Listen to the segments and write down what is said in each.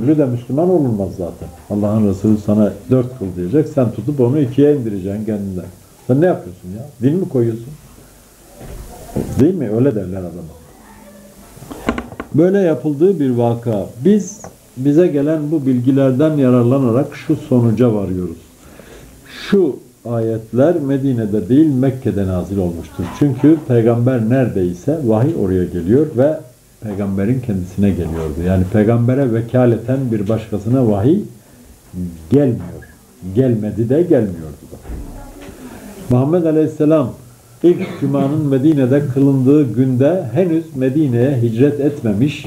türlü de Müslüman olunmaz zaten. Allah'ın Resulü sana dört kıl diyecek. Sen tutup onu ikiye indireceksin kendinden. Sen ne yapıyorsun ya? Din mi koyuyorsun? Değil mi? Öyle derler adama. Böyle yapıldığı bir vaka. Biz bize gelen bu bilgilerden yararlanarak şu sonuca varıyoruz. Şu ayetler Medine'de değil Mekke'de nazil olmuştur. Çünkü peygamber neredeyse vahiy oraya geliyor ve peygamberin kendisine geliyordu. Yani peygambere vekaleten bir başkasına vahiy gelmiyor. Gelmedi de gelmiyordu da. Muhammed Aleyhisselam ilk Cuma'nın Medine'de kılındığı günde henüz Medine'ye hicret etmemiş,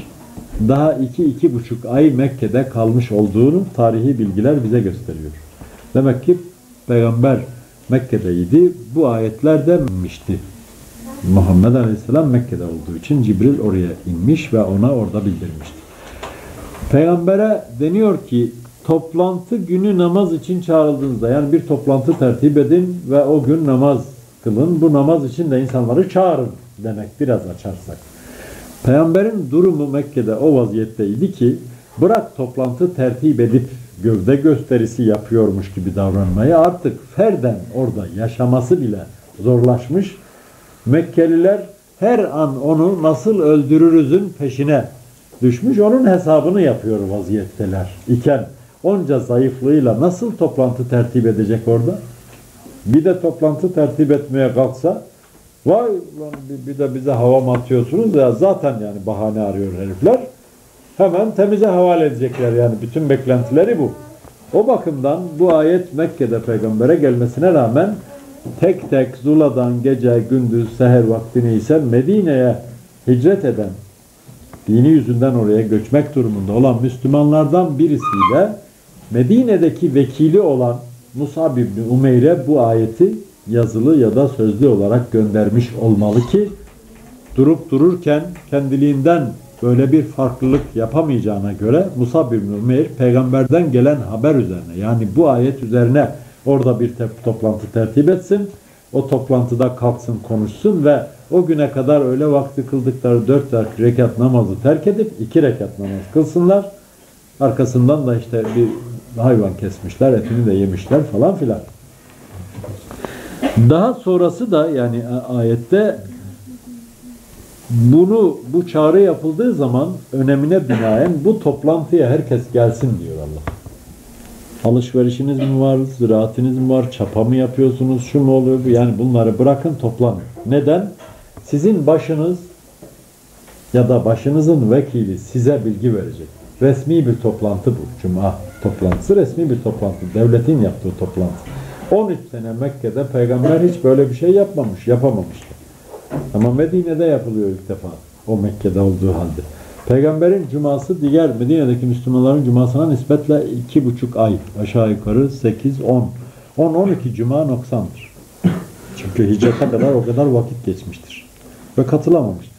daha iki, iki buçuk ay Mekke'de kalmış olduğunu tarihi bilgiler bize gösteriyor. Demek ki Peygamber Mekke'deydi. Bu ayetler de inmişti. Muhammed Aleyhisselam Mekke'de olduğu için Cibril oraya inmiş ve ona orada bildirmişti. Peygambere deniyor ki toplantı günü namaz için çağrıldığınızda yani bir toplantı tertip edin ve o gün namaz kılın. Bu namaz için de insanları çağırın demek biraz açarsak. Peygamberin durumu Mekke'de o vaziyetteydi ki bırak toplantı tertip edip gövde gösterisi yapıyormuş gibi davranmayı artık ferden orada yaşaması bile zorlaşmış. Mekkeliler her an onu nasıl öldürürüzün peşine düşmüş. Onun hesabını yapıyor vaziyetteler iken onca zayıflığıyla nasıl toplantı tertip edecek orada? Bir de toplantı tertip etmeye kalksa vay lan bir de bize hava mı atıyorsunuz ya zaten yani bahane arıyor herifler. Hemen temize havale edecekler yani bütün beklentileri bu. O bakımdan bu ayet Mekke'de peygambere gelmesine rağmen tek tek Zula'dan gece, gündüz, seher vaktini ise Medine'ye hicret eden, dini yüzünden oraya göçmek durumunda olan Müslümanlardan birisiyle Medine'deki vekili olan Musab İbni Umeyr'e bu ayeti yazılı ya da sözlü olarak göndermiş olmalı ki durup dururken kendiliğinden böyle bir farklılık yapamayacağına göre Musab İbni Umeyr peygamberden gelen haber üzerine yani bu ayet üzerine orada bir te- toplantı tertip etsin. O toplantıda kalksın konuşsun ve o güne kadar öyle vakti kıldıkları dört rekat namazı terk edip iki rekat namaz kılsınlar. Arkasından da işte bir hayvan kesmişler, etini de yemişler falan filan. Daha sonrası da yani ayette bunu bu çağrı yapıldığı zaman önemine binaen bu toplantıya herkes gelsin diyor Allah. Alışverişiniz mi var, ziraatiniz mi var, çapa mı yapıyorsunuz, şu mu oluyor? Yani bunları bırakın toplanın. Neden? Sizin başınız ya da başınızın vekili size bilgi verecek. Resmi bir toplantı bu. Cuma toplantısı resmi bir toplantı. Devletin yaptığı toplantı. 13 sene Mekke'de peygamber hiç böyle bir şey yapmamış, yapamamıştı. Ama Medine'de yapılıyor ilk defa. O Mekke'de olduğu halde. Peygamberin cuması diğer Medine'deki Müslümanların cumasına nispetle iki buçuk ay. Aşağı yukarı 8, 10. 10-12 cuma noksandır. Çünkü hicrete kadar o kadar vakit geçmiştir. Ve katılamamıştır.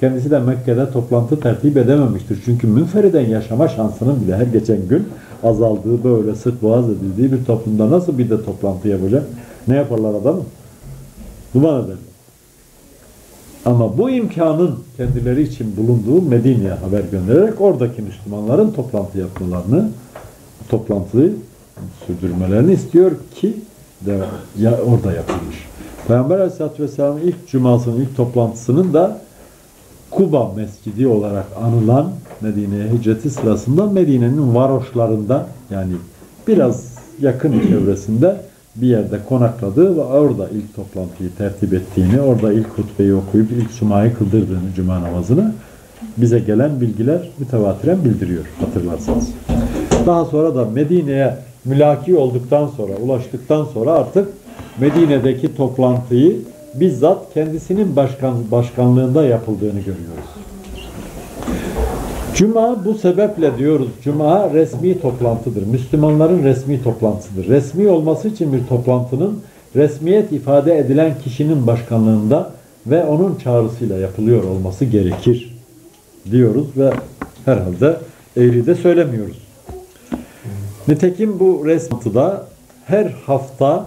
Kendisi de Mekke'de toplantı tertip edememiştir. Çünkü münferiden yaşama şansının bile her geçen gün azaldığı, böyle sırt boğaz edildiği bir toplumda nasıl bir de toplantı yapacak? Ne yaparlar adamı? Duman ederler. Ama bu imkanın kendileri için bulunduğu Medine'ye haber göndererek oradaki Müslümanların toplantı yapmalarını, toplantıyı sürdürmelerini istiyor ki de ya orada yapılmış. Peygamber Aleyhisselatü Vesselam'ın ilk cumasının, ilk toplantısının da Kuba Mescidi olarak anılan Medine'ye hicreti sırasında Medine'nin varoşlarında yani biraz yakın çevresinde bir yerde konakladığı ve orada ilk toplantıyı tertip ettiğini, orada ilk hutbeyi okuyup ilk cumayı kıldırdığını, cuma namazını bize gelen bilgiler mütevatiren bildiriyor hatırlarsanız. Daha sonra da Medine'ye mülaki olduktan sonra, ulaştıktan sonra artık Medine'deki toplantıyı bizzat kendisinin başkan, başkanlığında yapıldığını görüyoruz. Cuma bu sebeple diyoruz. Cuma resmi toplantıdır. Müslümanların resmi toplantısıdır. Resmi olması için bir toplantının resmiyet ifade edilen kişinin başkanlığında ve onun çağrısıyla yapılıyor olması gerekir diyoruz ve herhalde eğri de söylemiyoruz. Nitekim bu resmantıda her hafta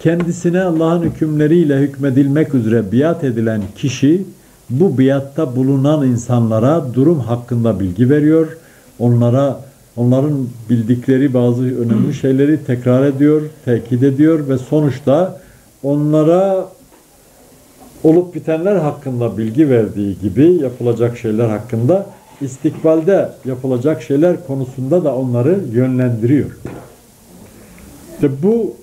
kendisine Allah'ın hükümleriyle hükmedilmek üzere biat edilen kişi bu biatta bulunan insanlara durum hakkında bilgi veriyor. onlara onların bildikleri bazı önemli şeyleri tekrar ediyor, tekit ediyor ve sonuçta onlara olup bitenler hakkında bilgi verdiği gibi yapılacak şeyler hakkında istikbalde yapılacak şeyler konusunda da onları yönlendiriyor. İşte bu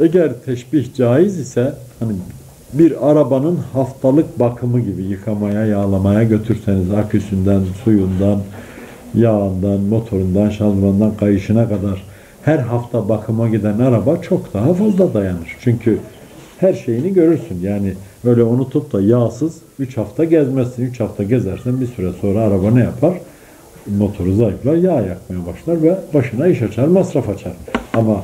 eğer teşbih caiz ise hani bir arabanın haftalık bakımı gibi yıkamaya, yağlamaya götürseniz aküsünden, suyundan, yağından, motorundan, şanzımandan, kayışına kadar her hafta bakıma giden araba çok daha fazla dayanır. Çünkü her şeyini görürsün. Yani öyle unutup da yağsız 3 hafta gezmezsin. 3 hafta gezersen bir süre sonra araba ne yapar? Motoru zayıflar, yağ yakmaya başlar ve başına iş açar, masraf açar. Ama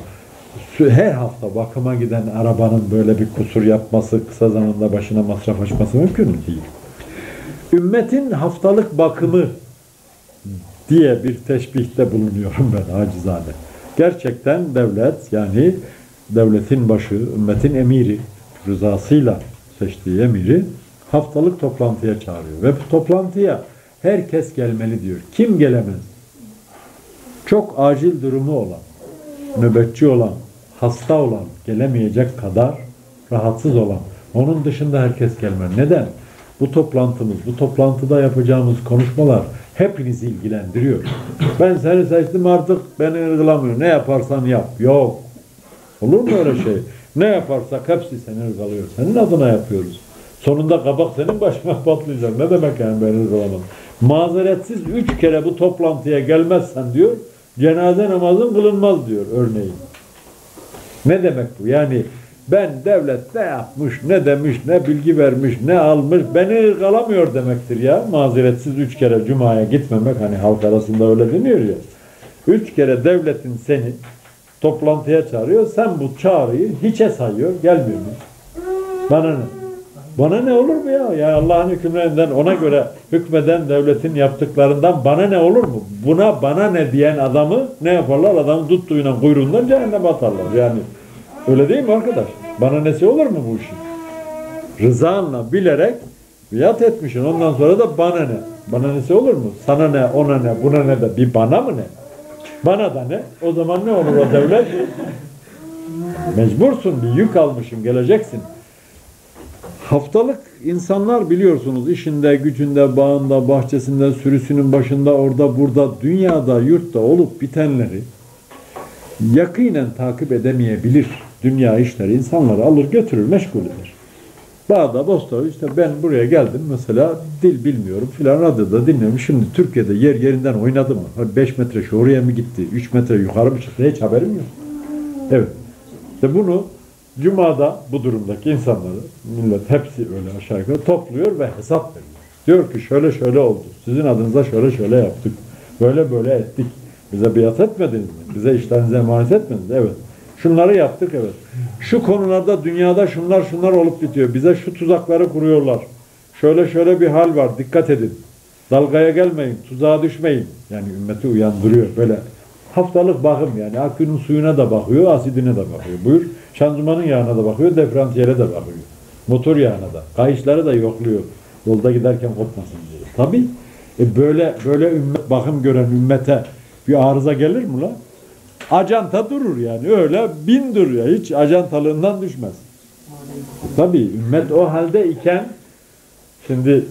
her hafta bakıma giden arabanın böyle bir kusur yapması, kısa zamanda başına masraf açması mümkün değil. Ümmetin haftalık bakımı diye bir teşbihte bulunuyorum ben acizane. Gerçekten devlet yani devletin başı, ümmetin emiri rızasıyla seçtiği emiri haftalık toplantıya çağırıyor. Ve bu toplantıya herkes gelmeli diyor. Kim gelemez? Çok acil durumu olan, nöbetçi olan, hasta olan, gelemeyecek kadar rahatsız olan. Onun dışında herkes gelmeli. Neden? Bu toplantımız, bu toplantıda yapacağımız konuşmalar hepinizi ilgilendiriyor. Ben seni seçtim artık beni ırgılamıyor. Ne yaparsan yap. Yok. Olur mu öyle şey? Ne yaparsak hepsi seni ırgalıyor. Senin adına yapıyoruz. Sonunda kabak senin başına patlayacak. Ne demek yani beni ırgalamam? Mazeretsiz üç kere bu toplantıya gelmezsen diyor, cenaze namazın kılınmaz diyor örneğin. Ne demek bu? Yani ben devlet ne yapmış, ne demiş, ne bilgi vermiş, ne almış, beni ırgalamıyor demektir ya. Mazeretsiz üç kere cumaya gitmemek, hani halk arasında öyle deniyor ya. Üç kere devletin seni toplantıya çağırıyor, sen bu çağrıyı hiçe sayıyor, gelmiyor? Bana ne? Bana ne olur mu ya? Ya Allah'ın hükümlerinden ona göre hükmeden devletin yaptıklarından bana ne olur mu? Buna bana ne diyen adamı ne yaparlar? Adamı tuttuğuyla kuyruğundan cehenneme atarlar. Yani öyle değil mi arkadaş? Bana nesi olur mu bu işin? Rızanla bilerek biat etmişsin. Ondan sonra da bana ne? Bana nesi olur mu? Sana ne, ona ne, buna ne de bir bana mı ne? Bana da ne? O zaman ne olur o devlet? Mecbursun bir yük almışım geleceksin. Haftalık insanlar biliyorsunuz işinde, gücünde, bağında, bahçesinde, sürüsünün başında, orada, burada, dünyada, yurtta olup bitenleri yakinen takip edemeyebilir. Dünya işleri insanları alır götürür, meşgul eder. Bağda, Bostada işte ben buraya geldim mesela dil bilmiyorum filan radyoda dinliyorum. Şimdi Türkiye'de yer yerinden oynadı mı? 5 metre şu oraya mı gitti? 3 metre yukarı mı çıktı? Hiç haberim yok. Evet. İşte bunu Cuma'da bu durumdaki insanları, millet hepsi öyle aşağı yukarı topluyor ve hesap veriyor. Diyor ki şöyle şöyle oldu. Sizin adınıza şöyle şöyle yaptık. Böyle böyle ettik. Bize biat etmediniz mi? Bize işlerinize emanet etmediniz mi? Evet. Şunları yaptık evet. Şu konularda dünyada şunlar şunlar olup bitiyor. Bize şu tuzakları kuruyorlar. Şöyle şöyle bir hal var. Dikkat edin. Dalgaya gelmeyin. Tuzağa düşmeyin. Yani ümmeti uyandırıyor. Böyle haftalık bakım yani. Akünün suyuna da bakıyor, asidine de bakıyor. Buyur. Şanzımanın yağına da bakıyor, diferansiyele de bakıyor. Motor yağına da. Kayışları da yokluyor. Yolda giderken kopmasın diye. Tabii. E böyle böyle ümmet, bakım gören ümmete bir arıza gelir mi lan? Acanta durur yani. Öyle bin dur ya. Hiç acantalığından düşmez. Tabii ümmet o halde iken şimdi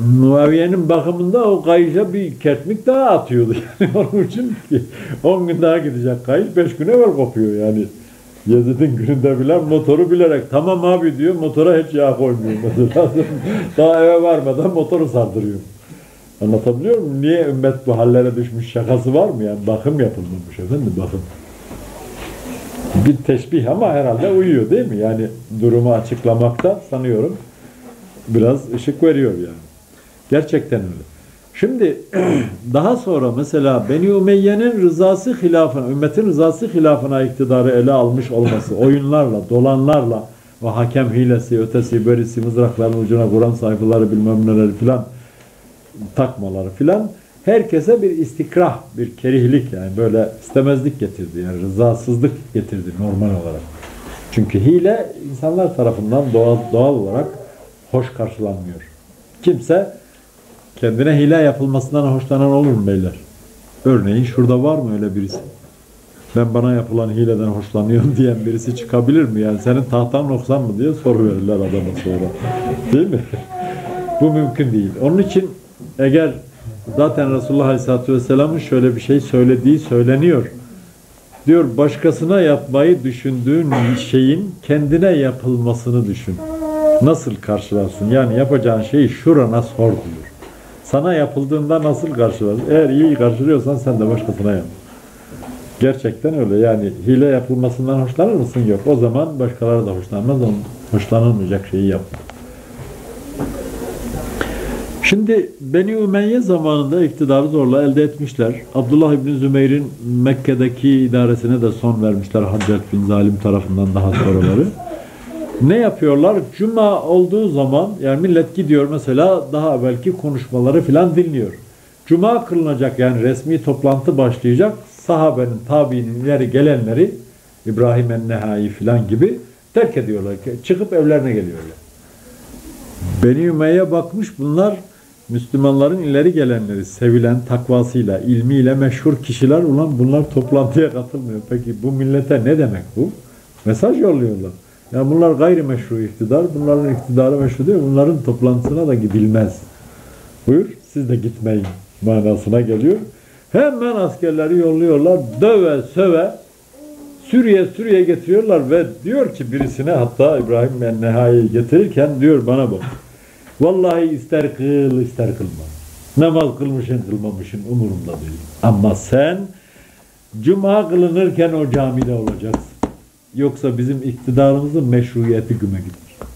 Muaviye'nin bakımında o kayışa bir kertmik daha atıyordu. Yani onun için 10 gün daha gidecek kayış 5 gün evvel kopuyor yani. Yezid'in gününde bilen motoru bilerek tamam abi diyor motora hiç yağ koymuyor mesela. daha eve varmadan motoru sardırıyor. Anlatabiliyor muyum? Niye ümmet bu hallere düşmüş şakası var mı yani? Bakım yapılmamış efendim bakım. Bir teşbih ama herhalde uyuyor değil mi? Yani durumu açıklamakta sanıyorum biraz ışık veriyor yani. Gerçekten öyle. Şimdi daha sonra mesela Beni Umeyye'nin rızası hilafına, ümmetin rızası hilafına iktidarı ele almış olması, oyunlarla, dolanlarla, o hakem hilesi, ötesi, börisi, mızrakların ucuna Kur'an sayfaları bilmem neleri filan takmaları filan herkese bir istikrah, bir kerihlik yani böyle istemezlik getirdi. Yani rızasızlık getirdi normal olarak. Çünkü hile insanlar tarafından doğal, doğal olarak hoş karşılanmıyor. Kimse kendine hile yapılmasından hoşlanan olur mu beyler? Örneğin şurada var mı öyle birisi? Ben bana yapılan hileden hoşlanıyorum diyen birisi çıkabilir mi? Yani senin tahtan noksan mı diye soru verirler adama sonra. Değil mi? Bu mümkün değil. Onun için eğer zaten Resulullah Aleyhisselatü Vesselam'ın şöyle bir şey söylediği söyleniyor. Diyor başkasına yapmayı düşündüğün şeyin kendine yapılmasını düşün. Nasıl karşılarsın? Yani yapacağın şeyi şurana sor diyor. Sana yapıldığında nasıl karşılarsın? Eğer iyi karşılıyorsan sen de başkasına yap. Gerçekten öyle. Yani hile yapılmasından hoşlanır mısın? Yok. O zaman başkaları da hoşlanmaz. Hoşlanılmayacak şeyi yapma. Şimdi Beni Ümeyye zamanında iktidarı zorla elde etmişler. Abdullah İbni Zümeyr'in Mekke'deki idaresine de son vermişler Haccat bin Zalim tarafından daha sonraları. Ne yapıyorlar? Cuma olduğu zaman yani millet gidiyor mesela daha belki konuşmaları filan dinliyor. Cuma kılınacak yani resmi toplantı başlayacak. Sahabenin, tabiinin ileri gelenleri İbrahim en-Nehai filan gibi terk ediyorlar. Çıkıp evlerine geliyorlar. Beni Ümeyye bakmış bunlar Müslümanların ileri gelenleri, sevilen takvasıyla, ilmiyle meşhur kişiler ulan bunlar toplantıya katılmıyor. Peki bu millete ne demek bu? Mesaj yolluyorlar. Ya bunlar gayrimeşru iktidar, bunların iktidarı meşru değil, bunların toplantısına da gidilmez. Buyur, siz de gitmeyin manasına geliyor. Hemen askerleri yolluyorlar, döve söve, sürüye sürüye getiriyorlar ve diyor ki birisine hatta İbrahim ben Nehai'yi getirirken diyor bana bak. Vallahi ister kıl ister kılma. Namaz kılmışın kılmamışın umurumda değil. Ama sen cuma kılınırken o camide olacaksın. Yoksa bizim iktidarımızın meşruiyeti güme gider.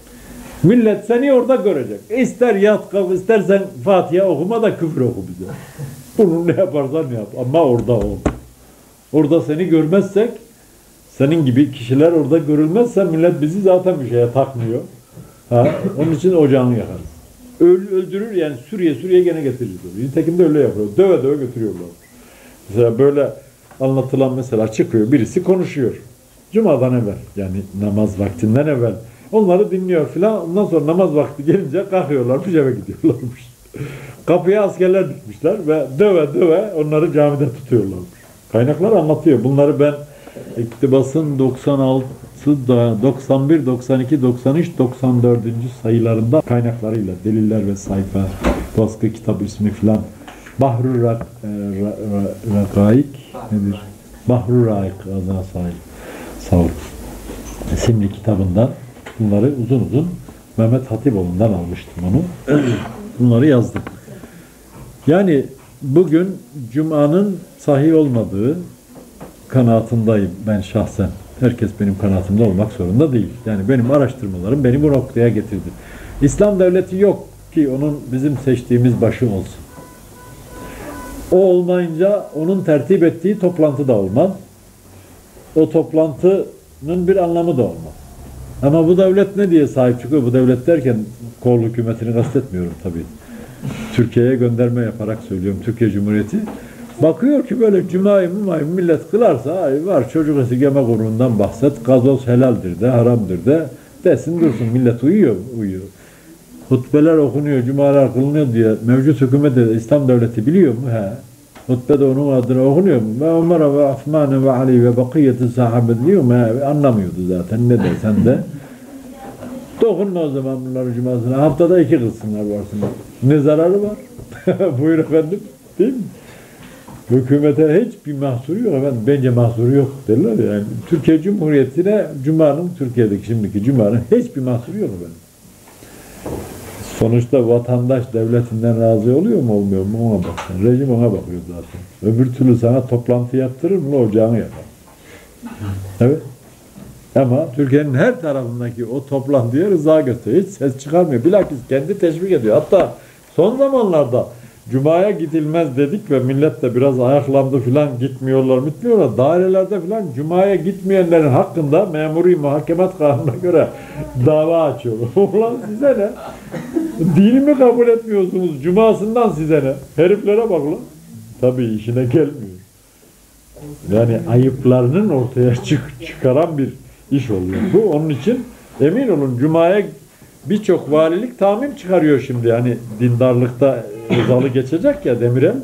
Millet seni orada görecek. İster yat kalk istersen Fatiha okuma da küfür oku bize. Bunu ne yaparsan yap ama orada ol. Orada seni görmezsek senin gibi kişiler orada görülmezse millet bizi zaten bir şeye takmıyor. Ha, onun için ocağını yakarız. Öl, öldürür yani sürüye sürüye gene getiririz. Nitekim de öyle yapıyor. Döve döve götürüyorlar. Mesela böyle anlatılan mesela çıkıyor birisi konuşuyor. Cuma'dan evvel yani namaz vaktinden evvel. Onları dinliyor filan. Ondan sonra namaz vakti gelince kalkıyorlarmış eve gidiyorlarmış. Kapıya askerler dikmişler ve döve döve onları camide tutuyorlarmış. Kaynaklar anlatıyor. Bunları ben İktibas'ın 96 91, 92, 93, 94. sayılarında kaynaklarıyla deliller ve sayfa, baskı kitap ismi filan Bahru Rak, Ra, Ra, Rakaik nedir? Bahru Raik Azna Sahil Savur isimli kitabından bunları uzun uzun Mehmet Hatipoğlu'ndan almıştım onu. Bunları yazdım. Yani bugün Cuma'nın sahih olmadığı kanaatindeyim ben şahsen. Herkes benim kanaatimde olmak zorunda değil. Yani benim araştırmalarım beni bu noktaya getirdi. İslam devleti yok ki onun bizim seçtiğimiz başı olsun. O olmayınca onun tertip ettiği toplantı da olmaz. O toplantının bir anlamı da olmaz. Ama bu devlet ne diye sahip çıkıyor? Bu devlet derken kol hükümetini kastetmiyorum tabii. Türkiye'ye gönderme yaparak söylüyorum. Türkiye Cumhuriyeti Bakıyor ki böyle cumayı mümayı millet kılarsa ay var çocuk esi geme kurundan bahset. Gazoz helaldir de haramdır de desin dursun millet uyuyor uyuyor. Hutbeler okunuyor, cumalar kılınıyor diye mevcut hükümet de İslam devleti biliyor mu? He. Hutbede onun adına okunuyor? Ve Ömer ve Osman ve Ali ve bakiyeti sahabe diyor mu? Anlamıyordu zaten ne dersen de. Dokunma o zaman bunları cumasına. Haftada iki kılsınlar varsınlar. Ne zararı var? Buyur efendim. Değil mi? hükümete hiçbir mahsuru yok efendim. Bence mahsuru yok derler yani. Türkiye Cumhuriyeti'ne Cuma'nın Türkiye'deki şimdiki Cuma'nın hiçbir mahsuru yok efendim. Sonuçta vatandaş devletinden razı oluyor mu olmuyor mu ona bak. Rejim ona bakıyor zaten. Öbür türlü sana toplantı yaptırır mı ocağını yakar. Evet. Ama Türkiye'nin her tarafındaki o toplantıya rıza gösteriyor. Hiç ses çıkarmıyor. Bilakis kendi teşvik ediyor. Hatta son zamanlarda Cuma'ya gidilmez dedik ve millet de biraz ayaklandı filan gitmiyorlar bitmiyorlar. Dairelerde filan Cuma'ya gitmeyenlerin hakkında memuri muhakemet kanununa göre dava açıyorlar. Ulan size ne? Dini mi kabul etmiyorsunuz? Cumasından size ne? Heriflere bak lan. Tabii işine gelmiyor. Yani ayıplarının ortaya çık çıkaran bir iş oluyor. Bu onun için emin olun Cuma'ya birçok valilik tamim çıkarıyor şimdi. Hani dindarlıkta Özalı geçecek ya Demirel.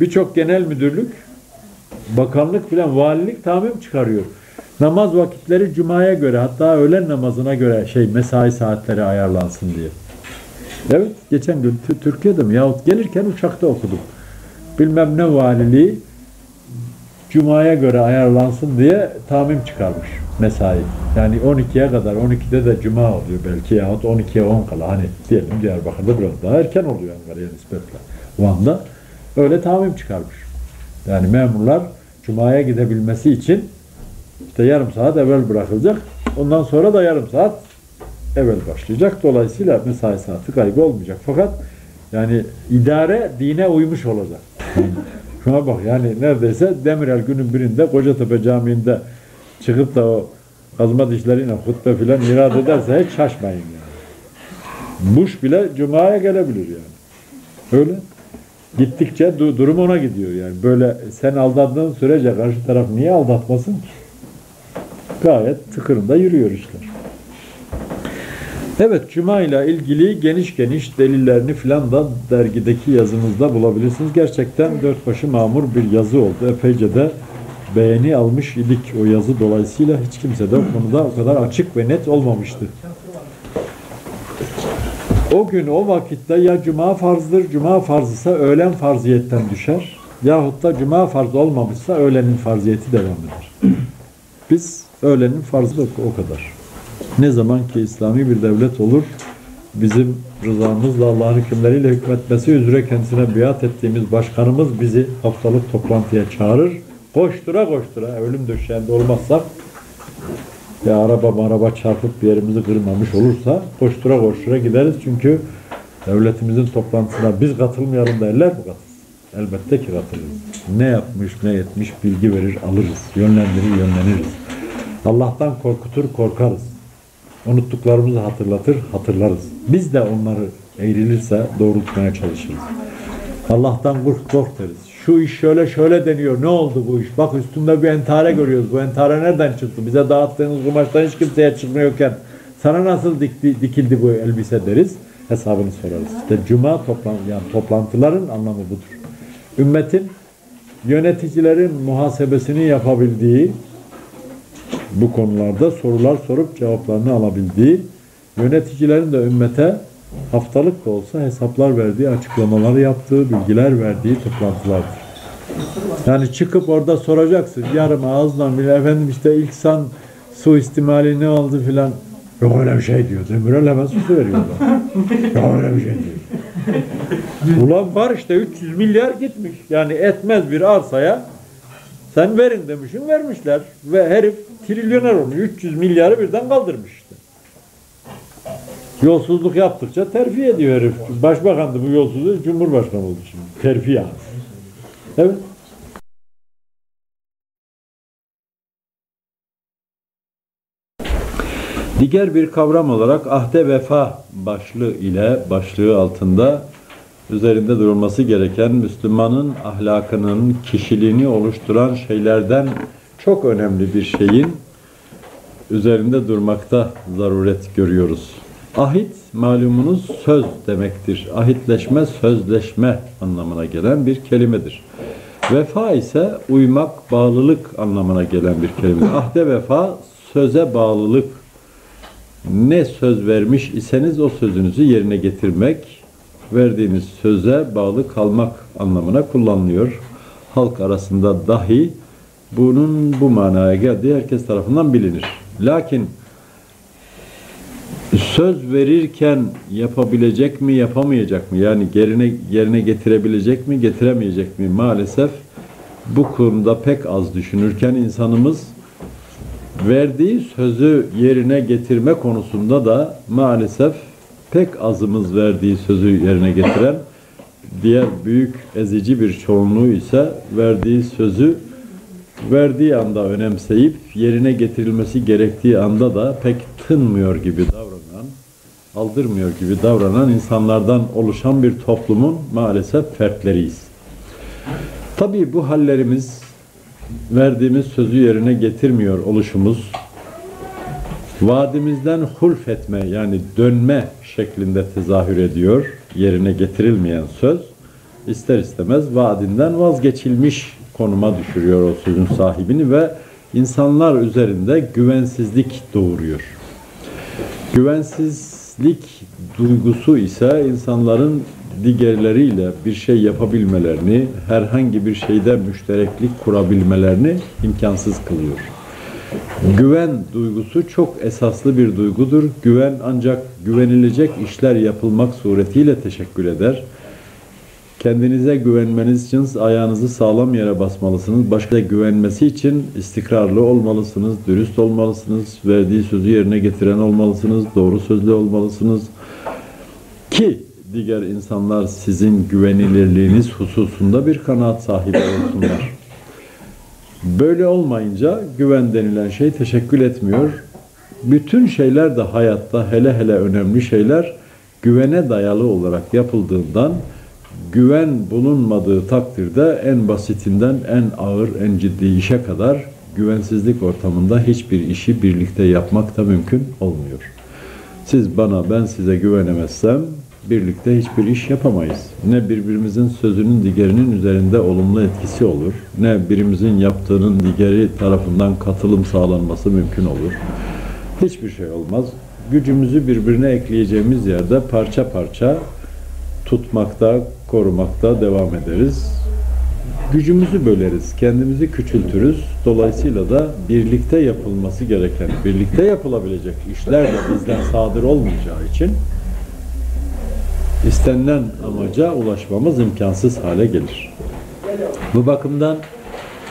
Birçok genel müdürlük, bakanlık filan valilik tamim çıkarıyor. Namaz vakitleri cumaya göre hatta öğlen namazına göre şey mesai saatleri ayarlansın diye. Evet geçen gün Tü- Türkiye'de mi yahut gelirken uçakta okudum. Bilmem ne valiliği Cuma'ya göre ayarlansın diye tamim çıkarmış mesai. Yani 12'ye kadar, 12'de de Cuma oluyor belki yahut 12'ye 10 kala. Hani diyelim Diyarbakır'da biraz daha erken oluyor Ankara'ya nispetle. Van'da öyle tamim çıkarmış. Yani memurlar Cuma'ya gidebilmesi için işte yarım saat evvel bırakılacak. Ondan sonra da yarım saat evvel başlayacak. Dolayısıyla mesai saati kaybı olmayacak. Fakat yani idare dine uymuş olacak. Şuna bak yani neredeyse Demirel günün birinde Kocatepe Camii'nde çıkıp da o kazma dişleriyle hutbe filan irad ederse hiç şaşmayın yani. Buş bile Cuma'ya gelebilir yani. Öyle. Gittikçe du- durum ona gidiyor yani. Böyle sen aldattığın sürece karşı taraf niye aldatmasın ki? Gayet tıkırında yürüyor işler. Evet, Cuma ile ilgili geniş geniş delillerini filan da dergideki yazımızda bulabilirsiniz. Gerçekten dört başı mamur bir yazı oldu. Epeyce de beğeni almış idik o yazı dolayısıyla hiç kimse de o konuda o kadar açık ve net olmamıştı. O gün o vakitte ya cuma farzdır, cuma farz ise öğlen farziyetten düşer. Yahut da cuma farz olmamışsa öğlenin farziyeti devam eder. Biz öğlenin farzı o kadar. Ne zaman ki İslami bir devlet olur, bizim rızamızla Allah'ın hükümleriyle hükmetmesi üzere kendisine biat ettiğimiz başkanımız bizi haftalık toplantıya çağırır. Koştura koştura ölüm döşeğinde olmazsak ya araba araba çarpıp bir yerimizi kırmamış olursa koştura koştura gideriz çünkü devletimizin toplantısına biz katılmayalım derler mi katılsın? Elbette ki katılırız. Ne yapmış ne etmiş bilgi verir alırız. Yönlendirir yönleniriz. Allah'tan korkutur korkarız. Unuttuklarımızı hatırlatır hatırlarız. Biz de onları eğrilirse doğrultmaya çalışırız. Allah'tan kork kork deriz. Şu iş şöyle şöyle deniyor. Ne oldu bu iş? Bak üstünde bir entare görüyoruz. Bu entare nereden çıktı? Bize dağıttığınız kumaştan hiç kimseye çıkmıyorken sana nasıl dikti, dikildi bu elbise deriz. Hesabını sorarız. İşte cuma toplan yani toplantıların anlamı budur. Ümmetin yöneticilerin muhasebesini yapabildiği bu konularda sorular sorup cevaplarını alabildiği, yöneticilerin de ümmete haftalık da olsa hesaplar verdiği, açıklamaları yaptığı, bilgiler verdiği toplantılardır. Yani çıkıp orada soracaksın. Yarım ağızdan bile efendim işte ilk san suistimali ne oldu filan. Yok öyle bir şey diyor. Demirel hemen sus veriyor. Yok öyle bir şey diyor. Ulan var işte 300 milyar gitmiş. Yani etmez bir arsaya sen verin demişsin vermişler. Ve herif trilyoner olmuş. 300 milyarı birden kaldırmış işte. Yolsuzluk yaptıkça terfi ediyor herif. Başbakandı bu yolsuzluğu, Cumhurbaşkanı oldu şimdi. Terfi yani. Evet. Diğer bir kavram olarak ahde vefa başlığı ile başlığı altında üzerinde durulması gereken Müslümanın ahlakının, kişiliğini oluşturan şeylerden çok önemli bir şeyin üzerinde durmakta zaruret görüyoruz. Ahit malumunuz söz demektir. Ahitleşme, sözleşme anlamına gelen bir kelimedir. Vefa ise uymak, bağlılık anlamına gelen bir kelimedir. Ahde vefa söze bağlılık. Ne söz vermiş iseniz o sözünüzü yerine getirmek, verdiğiniz söze bağlı kalmak anlamına kullanılıyor. Halk arasında dahi bunun bu manaya geldiği herkes tarafından bilinir. Lakin söz verirken yapabilecek mi, yapamayacak mı? Yani yerine yerine getirebilecek mi, getiremeyecek mi? Maalesef bu konuda pek az düşünürken insanımız verdiği sözü yerine getirme konusunda da maalesef pek azımız verdiği sözü yerine getiren, diğer büyük ezici bir çoğunluğu ise verdiği sözü verdiği anda önemseyip yerine getirilmesi gerektiği anda da pek tınmıyor gibi davranan, aldırmıyor gibi davranan insanlardan oluşan bir toplumun maalesef fertleriyiz. Tabii bu hallerimiz verdiğimiz sözü yerine getirmiyor oluşumuz Vaadimizden hulf etme yani dönme şeklinde tezahür ediyor. Yerine getirilmeyen söz ister istemez vaadinden vazgeçilmiş konuma düşürüyor o sözün sahibini ve insanlar üzerinde güvensizlik doğuruyor. Güvensizlik duygusu ise insanların diğerleriyle bir şey yapabilmelerini, herhangi bir şeyde müştereklik kurabilmelerini imkansız kılıyor. Güven duygusu çok esaslı bir duygudur. Güven ancak güvenilecek işler yapılmak suretiyle teşekkür eder. Kendinize güvenmeniz için ayağınızı sağlam yere basmalısınız. Başka güvenmesi için istikrarlı olmalısınız, dürüst olmalısınız, verdiği sözü yerine getiren olmalısınız, doğru sözlü olmalısınız. Ki diğer insanlar sizin güvenilirliğiniz hususunda bir kanaat sahibi olsunlar. Böyle olmayınca güven denilen şey teşekkül etmiyor. Bütün şeyler de hayatta hele hele önemli şeyler güvene dayalı olarak yapıldığından güven bulunmadığı takdirde en basitinden en ağır, en ciddi işe kadar güvensizlik ortamında hiçbir işi birlikte yapmak da mümkün olmuyor. Siz bana, ben size güvenemezsem birlikte hiçbir iş yapamayız. Ne birbirimizin sözünün diğerinin üzerinde olumlu etkisi olur, ne birimizin yaptığının diğeri tarafından katılım sağlanması mümkün olur. Hiçbir şey olmaz. Gücümüzü birbirine ekleyeceğimiz yerde parça parça tutmakta, korumakta devam ederiz. Gücümüzü böleriz, kendimizi küçültürüz. Dolayısıyla da birlikte yapılması gereken, birlikte yapılabilecek işler de bizden sadır olmayacağı için istenilen amaca ulaşmamız imkansız hale gelir. Bu bakımdan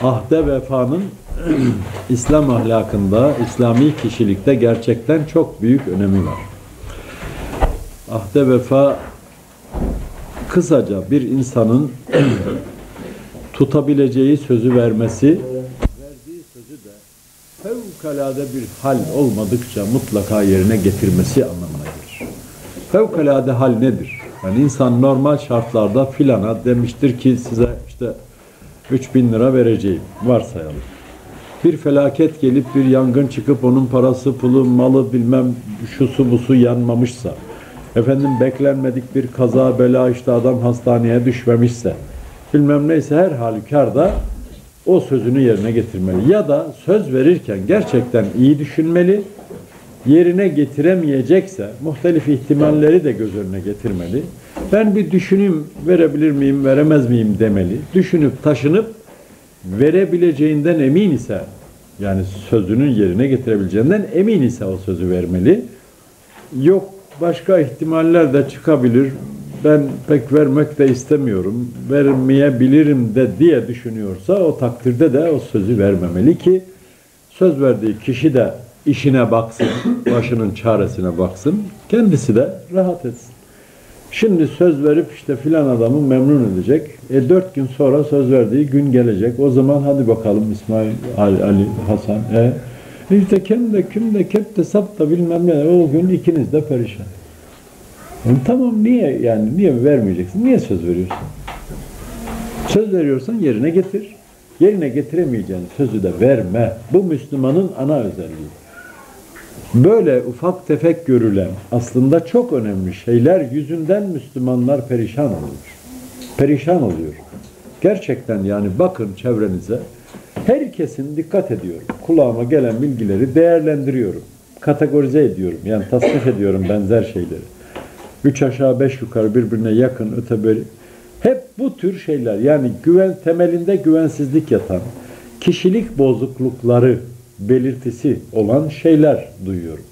ahde vefanın İslam ahlakında, İslami kişilikte gerçekten çok büyük önemi var. Ahde vefa kısaca bir insanın tutabileceği sözü vermesi, verdiği sözü de fevkalade bir hal olmadıkça mutlaka yerine getirmesi anlamına gelir. Fevkalade hal nedir? Yani insan normal şartlarda filana demiştir ki size işte 3000 lira vereceğim varsayalım. Bir felaket gelip bir yangın çıkıp onun parası, pulu, malı bilmem şusu busu yanmamışsa efendim beklenmedik bir kaza bela işte adam hastaneye düşmemişse bilmem neyse her halükarda o sözünü yerine getirmeli. Ya da söz verirken gerçekten iyi düşünmeli, yerine getiremeyecekse muhtelif ihtimalleri de göz önüne getirmeli. Ben bir düşüneyim verebilir miyim, veremez miyim demeli. Düşünüp taşınıp verebileceğinden emin ise yani sözünün yerine getirebileceğinden emin ise o sözü vermeli. Yok başka ihtimaller de çıkabilir. Ben pek vermek de istemiyorum. Vermeyebilirim de diye düşünüyorsa o takdirde de o sözü vermemeli ki söz verdiği kişi de işine baksın, başının çaresine baksın, kendisi de rahat etsin. Şimdi söz verip işte filan adamı memnun edecek. E dört gün sonra söz verdiği gün gelecek. O zaman hadi bakalım İsmail, Ali, Ali Hasan. E, işte kim de kim de kep de sap da bilmem ne. O gün ikiniz de perişan. Yani tamam niye yani niye vermeyeceksin? Niye söz veriyorsun? Söz veriyorsan yerine getir. Yerine getiremeyeceğin sözü de verme. Bu Müslümanın ana özelliği. Böyle ufak tefek görülen aslında çok önemli şeyler yüzünden Müslümanlar perişan oluyor. Perişan oluyor. Gerçekten yani bakın çevrenize herkesin dikkat ediyorum. Kulağıma gelen bilgileri değerlendiriyorum. Kategorize ediyorum. Yani tasnif ediyorum benzer şeyleri. Üç aşağı beş yukarı birbirine yakın öteberi. Hep bu tür şeyler yani güven temelinde güvensizlik yatan kişilik bozuklukları belirtisi olan şeyler duyuyorum.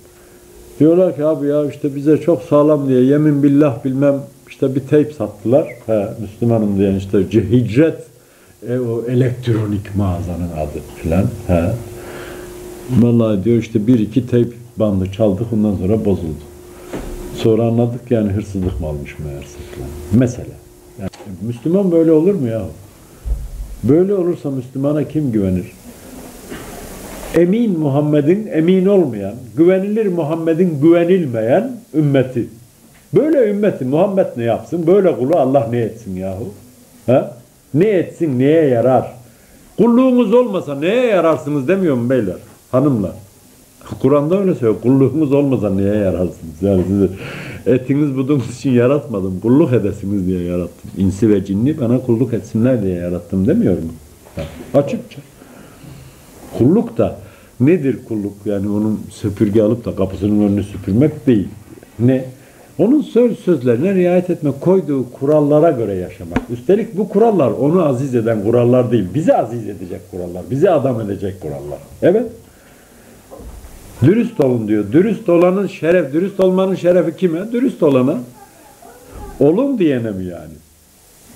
Diyorlar ki abi ya işte bize çok sağlam diye yemin billah bilmem işte bir teyp sattılar. He, Müslümanım diyen işte hicret e, o elektronik mağazanın adı filan. He. Vallahi diyor işte bir iki teyp bandı çaldık ondan sonra bozuldu. Sonra anladık yani hırsızlık mı almış meğerse falan. Mesela. Yani Müslüman böyle olur mu ya? Böyle olursa Müslümana kim güvenir? Emin Muhammed'in emin olmayan, güvenilir Muhammed'in güvenilmeyen ümmeti. Böyle ümmeti Muhammed ne yapsın? Böyle kulu Allah ne etsin yahu? Ha? Ne etsin, neye yarar? Kulluğunuz olmasa neye yararsınız demiyor mu beyler, hanımlar? Kur'an'da öyle söylüyor. Kulluğumuz olmasa niye yararsınız? Yani sizi etiniz budunuz için yaratmadım. Kulluk edesiniz diye yarattım. İnsi ve cinni bana kulluk etsinler diye yarattım demiyor mu? Açıkça. Kulluk da nedir kulluk? Yani onun süpürge alıp da kapısının önünü süpürmek değil. Ne? Onun söz sözlerine riayet etmek, koyduğu kurallara göre yaşamak. Üstelik bu kurallar onu aziz eden kurallar değil, bizi aziz edecek kurallar, bizi adam edecek kurallar. Evet. Dürüst olun diyor. Dürüst olanın şeref, dürüst olmanın şerefi kime? Dürüst olana. Olun diyene mi yani?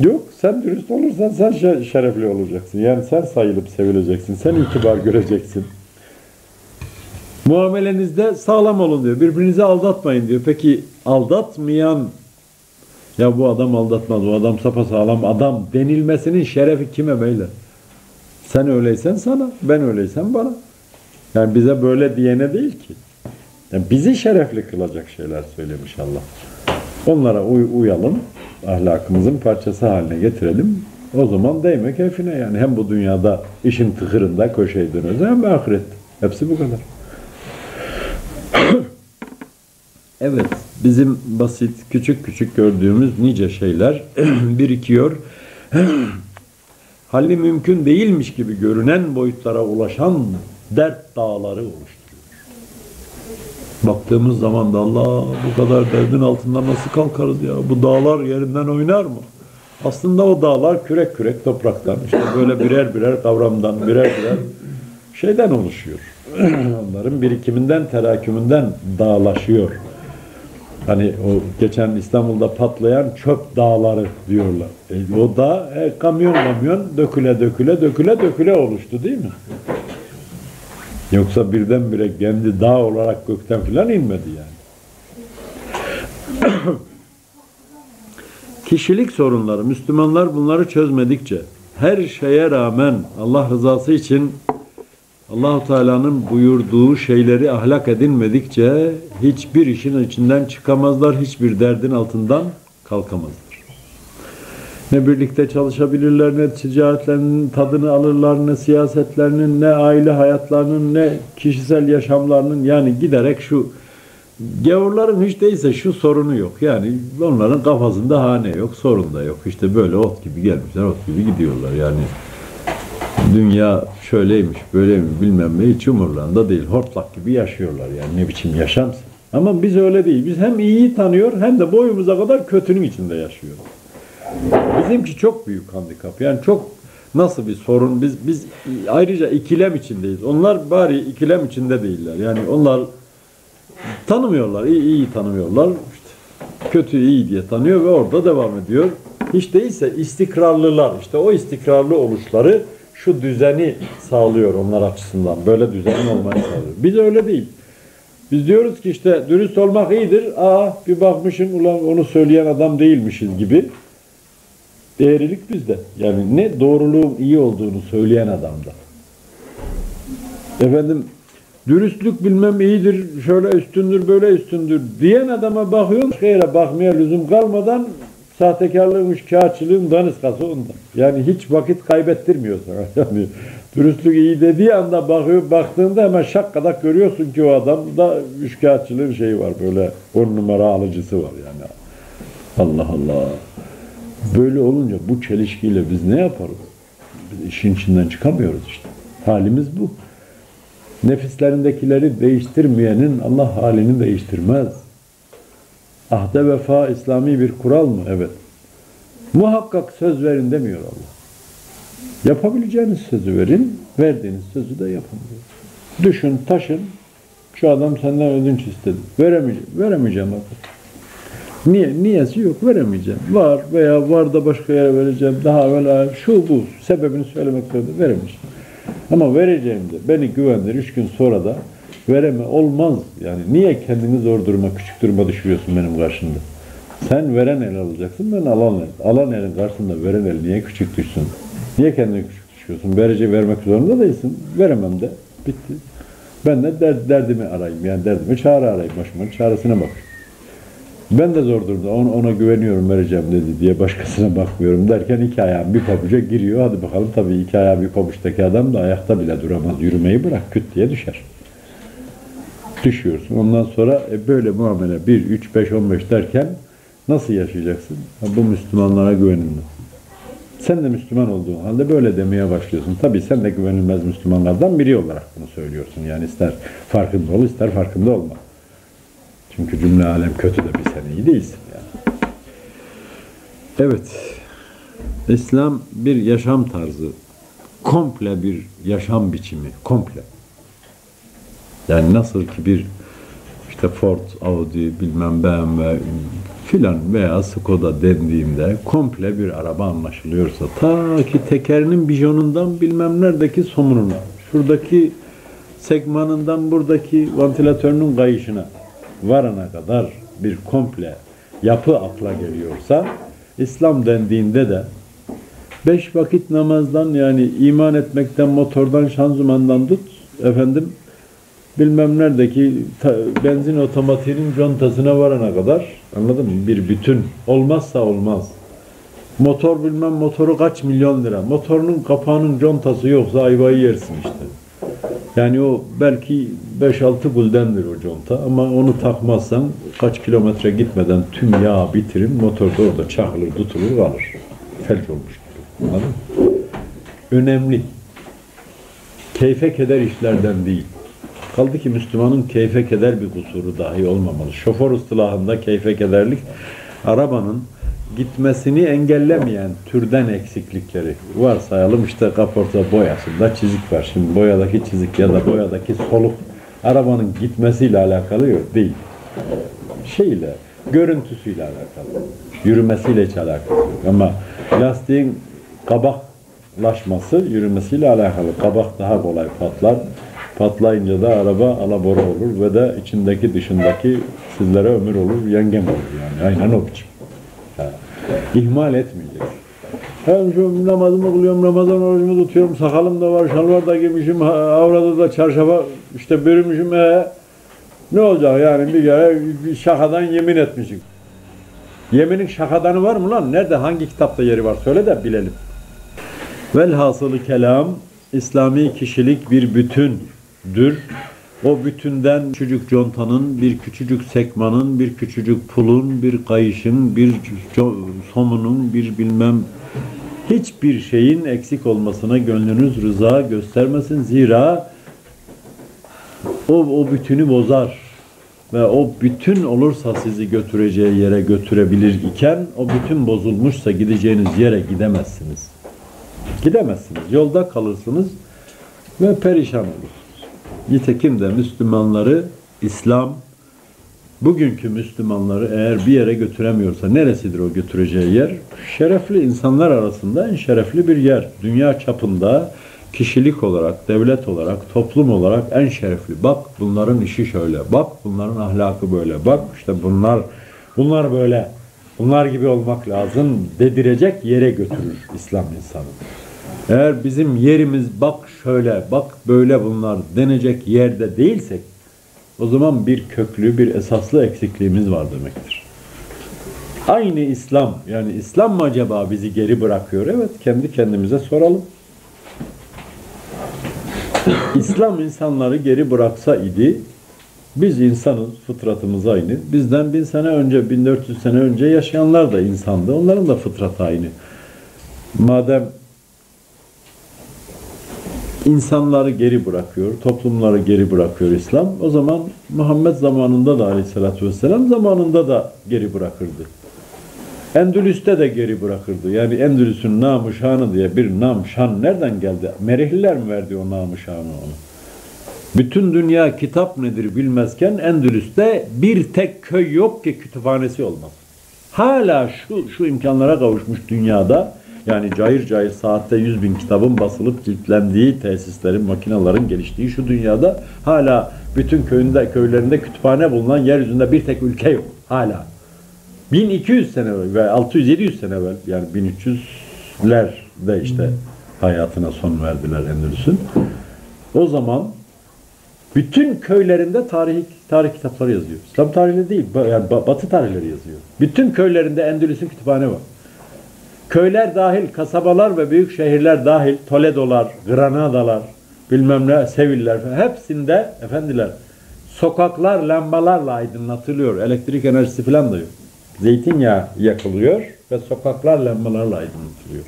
Yok, sen dürüst olursan sen şe- şerefli olacaksın. Yani sen sayılıp sevileceksin, sen itibar göreceksin. Muamelenizde sağlam olun diyor. Birbirinizi aldatmayın diyor. Peki aldatmayan ya bu adam aldatmaz, bu adam sapasağlam adam denilmesinin şerefi kime beyler? Sen öyleysen sana, ben öyleysen bana. Yani bize böyle diyene değil ki. Yani bizi şerefli kılacak şeyler söylemiş Allah. Onlara uy- uyalım, ahlakımızın parçası haline getirelim. O zaman değme keyfine yani. Hem bu dünyada işin tıkırında köşeyi döneriz hem de. Hepsi bu kadar. Evet, bizim basit, küçük küçük gördüğümüz nice şeyler birikiyor. Halli mümkün değilmiş gibi görünen boyutlara ulaşan dert dağları oluşturuyor. Baktığımız zaman da Allah bu kadar derdin altından nasıl kalkarız ya? Bu dağlar yerinden oynar mı? Aslında o dağlar kürek kürek topraktan, işte böyle birer birer kavramdan, birer birer şeyden oluşuyor. Onların birikiminden, terakümünden dağlaşıyor. Hani o geçen İstanbul'da patlayan çöp dağları diyorlar. E, o da e, kamyon kamyon döküle döküle döküle döküle oluştu değil mi? Yoksa birdenbire kendi dağ olarak gökten filan inmedi yani. Kişilik sorunları, Müslümanlar bunları çözmedikçe, her şeye rağmen Allah rızası için Allahu Teala'nın buyurduğu şeyleri ahlak edinmedikçe hiçbir işin içinden çıkamazlar, hiçbir derdin altından kalkamazlar. Ne birlikte çalışabilirler, ne ticaretlerinin tadını alırlar, ne siyasetlerinin, ne aile hayatlarının, ne kişisel yaşamlarının yani giderek şu gavurların hiç değilse şu sorunu yok. Yani onların kafasında hane yok, sorun da yok. İşte böyle ot gibi gelmişler, ot gibi gidiyorlar yani dünya şöyleymiş, böyleymiş bilmem ne hiç umurlarında değil. Hortlak gibi yaşıyorlar yani ne biçim yaşamsa. Ama biz öyle değil. Biz hem iyiyi tanıyor hem de boyumuza kadar kötünün içinde yaşıyoruz. Bizimki çok büyük handikap. Yani çok nasıl bir sorun? Biz biz ayrıca ikilem içindeyiz. Onlar bari ikilem içinde değiller. Yani onlar tanımıyorlar. iyi iyi tanımıyorlar. İşte kötü iyi diye tanıyor ve orada devam ediyor. Hiç değilse istikrarlılar. İşte o istikrarlı oluşları şu düzeni sağlıyor onlar açısından. Böyle düzenin olmayı sağlıyor. Biz öyle değil. Biz diyoruz ki işte dürüst olmak iyidir. Aa bir bakmışın ulan onu söyleyen adam değilmişiz gibi. Değerlilik bizde. Yani ne doğruluğun iyi olduğunu söyleyen adamda. Efendim dürüstlük bilmem iyidir, şöyle üstündür, böyle üstündür diyen adama bakıyorsun. Başka yere bakmaya lüzum kalmadan sahtekarlığın, kağıtçılığın daniskası ondan. Yani hiç vakit kaybettirmiyor sana. Yani dürüstlük iyi dediği anda bakıyor, baktığında hemen şakkadak görüyorsun ki o adamda üçkağıtçılığın şeyi var böyle on numara alıcısı var yani. Allah Allah. Böyle olunca bu çelişkiyle biz ne yaparız? Biz işin içinden çıkamıyoruz işte. Halimiz bu. Nefislerindekileri değiştirmeyenin Allah halini değiştirmez. Ahde vefa İslami bir kural mı? Evet. Muhakkak söz verin demiyor Allah. Yapabileceğiniz sözü verin, verdiğiniz sözü de yapın diyor. Düşün, taşın, şu adam senden ödünç istedi. Veremeyeceğim, veremeyeceğim artık. Niye? Niyesi yok, veremeyeceğim. Var veya var da başka yere vereceğim. Daha evvel şu bu, sebebini söylemek zorunda veremeyeceğim. Ama vereceğim de beni güvendir, üç gün sonra da vereme olmaz. Yani niye kendini zor duruma, küçük duruma düşürüyorsun benim karşımda? Sen veren el alacaksın, ben alan el. Alan elin karşısında veren el niye küçük düşsün? Niye kendini küçük düşüyorsun? Vereceği vermek zorunda değilsin. Veremem de. Bitti. Ben de der, derdimi arayayım. Yani derdimi çare arayayım. Başımın çaresine bak. Ben de zor durumda. Ona, ona güveniyorum vereceğim dedi diye başkasına bakmıyorum derken iki ayağım bir pabuca giriyor. Hadi bakalım tabii iki ayağı bir pabuçtaki adam da ayakta bile duramaz. Yürümeyi bırak küt diye düşer. Düşüyorsun. Ondan sonra e, böyle muamele 1, 3, 5, 15 derken nasıl yaşayacaksın? Ha, bu Müslümanlara güvenilmez. Sen de Müslüman olduğun halde böyle demeye başlıyorsun. Tabii sen de güvenilmez Müslümanlardan biri olarak bunu söylüyorsun. Yani ister farkında ol, ister farkında olma. Çünkü cümle alem kötü de bir sen iyi değilsin yani. Evet. İslam bir yaşam tarzı. Komple bir yaşam biçimi. Komple. Yani nasıl ki bir işte Ford, Audi, bilmem BMW filan veya Skoda dendiğinde komple bir araba anlaşılıyorsa ta ki tekerinin bijonundan bilmem neredeki somununa, şuradaki segmanından buradaki vantilatörünün kayışına varana kadar bir komple yapı akla geliyorsa İslam dendiğinde de beş vakit namazdan yani iman etmekten, motordan, şanzımandan tut efendim bilmem neredeki ta- benzin otomatiğinin contasına varana kadar anladın mı? Bir bütün olmazsa olmaz. Motor bilmem motoru kaç milyon lira. Motorunun kapağının contası yoksa ayvayı yersin işte. Yani o belki 5-6 guldendir o conta ama onu takmazsan kaç kilometre gitmeden tüm yağ bitirin motor da orada çakılır tutulur kalır. Felç olmuş gibi. Anladın? Önemli. Keyfe keder işlerden değil. Kaldı ki Müslümanın keyfe keder bir kusuru dahi olmamalı. Şoför ıstılahında keyfe kederlik arabanın gitmesini engellemeyen türden eksiklikleri varsayalım işte kaporta boyasında çizik var. Şimdi boyadaki çizik ya da boyadaki soluk arabanın gitmesiyle alakalı yok değil. Şeyle, görüntüsüyle alakalı. Yürümesiyle hiç alakalı yok. Ama lastiğin kabaklaşması yürümesiyle alakalı. Kabak daha kolay patlar. Patlayınca da araba alabora olur ve de içindeki dışındaki sizlere ömür olur, yengem olur yani. Aynen o biçim. İhmal etmeyecek. Ben şu namazımı kılıyorum, Ramazan orucumu tutuyorum, sakalım da var, şalvar da giymişim, avrada da çarşafa işte bürümüşüm. Ee, ne olacak yani bir kere bir şakadan yemin etmişim. Yeminin şakadanı var mı lan? Nerede? Hangi kitapta yeri var? Söyle de bilelim. Velhasılı kelam, İslami kişilik bir bütündür. O bütünden küçücük contanın, bir küçücük sekmanın, bir küçücük pulun, bir kayışın, bir somunun, bir bilmem hiçbir şeyin eksik olmasına gönlünüz rıza göstermesin. Zira o, o bütünü bozar. Ve o bütün olursa sizi götüreceği yere götürebilir iken o bütün bozulmuşsa gideceğiniz yere gidemezsiniz. Gidemezsiniz. Yolda kalırsınız ve perişan olursunuz. Nitekim de Müslümanları İslam bugünkü Müslümanları eğer bir yere götüremiyorsa neresidir o götüreceği yer? Şerefli insanlar arasında en şerefli bir yer. Dünya çapında kişilik olarak, devlet olarak, toplum olarak en şerefli. Bak bunların işi şöyle. Bak bunların ahlakı böyle. Bak işte bunlar bunlar böyle. Bunlar gibi olmak lazım dedirecek yere götürür İslam insanı. Eğer bizim yerimiz bak şöyle, bak böyle bunlar denecek yerde değilsek o zaman bir köklü, bir esaslı eksikliğimiz var demektir. Aynı İslam, yani İslam mı acaba bizi geri bırakıyor? Evet, kendi kendimize soralım. İslam insanları geri bıraksa idi, biz insanız, fıtratımız aynı. Bizden bin sene önce, 1400 sene önce yaşayanlar da insandı. Onların da fıtratı aynı. Madem insanları geri bırakıyor, toplumları geri bırakıyor İslam. O zaman Muhammed zamanında da aleyhissalatü vesselam zamanında da geri bırakırdı. Endülüs'te de geri bırakırdı. Yani Endülüs'ün namı şanı diye bir nam şan nereden geldi? Merihliler mi verdi o namı şanı onu? Bütün dünya kitap nedir bilmezken Endülüs'te bir tek köy yok ki kütüphanesi olmaz. Hala şu, şu imkanlara kavuşmuş dünyada yani cayır cayır saatte 100 bin kitabın basılıp ciltlendiği tesislerin, makinelerin geliştiği şu dünyada hala bütün köyünde, köylerinde kütüphane bulunan yeryüzünde bir tek ülke yok. Hala. 1200 sene evvel ve 600-700 sene evvel yani 1300'lerde işte hayatına son verdiler Endülüs'ün. O zaman bütün köylerinde tarih tarih kitapları yazıyor. İslam tarihleri değil, yani ba- Batı tarihleri yazıyor. Bütün köylerinde Endülüs'ün kütüphane var. Köyler dahil, kasabalar ve büyük şehirler dahil, Toledo'lar, Granadalar, bilmem ne, Seviller hepsinde efendiler Sokaklar lambalarla aydınlatılıyor. Elektrik enerjisi falan da yok. Zeytinyağı yakılıyor ve sokaklar lambalarla aydınlatılıyor.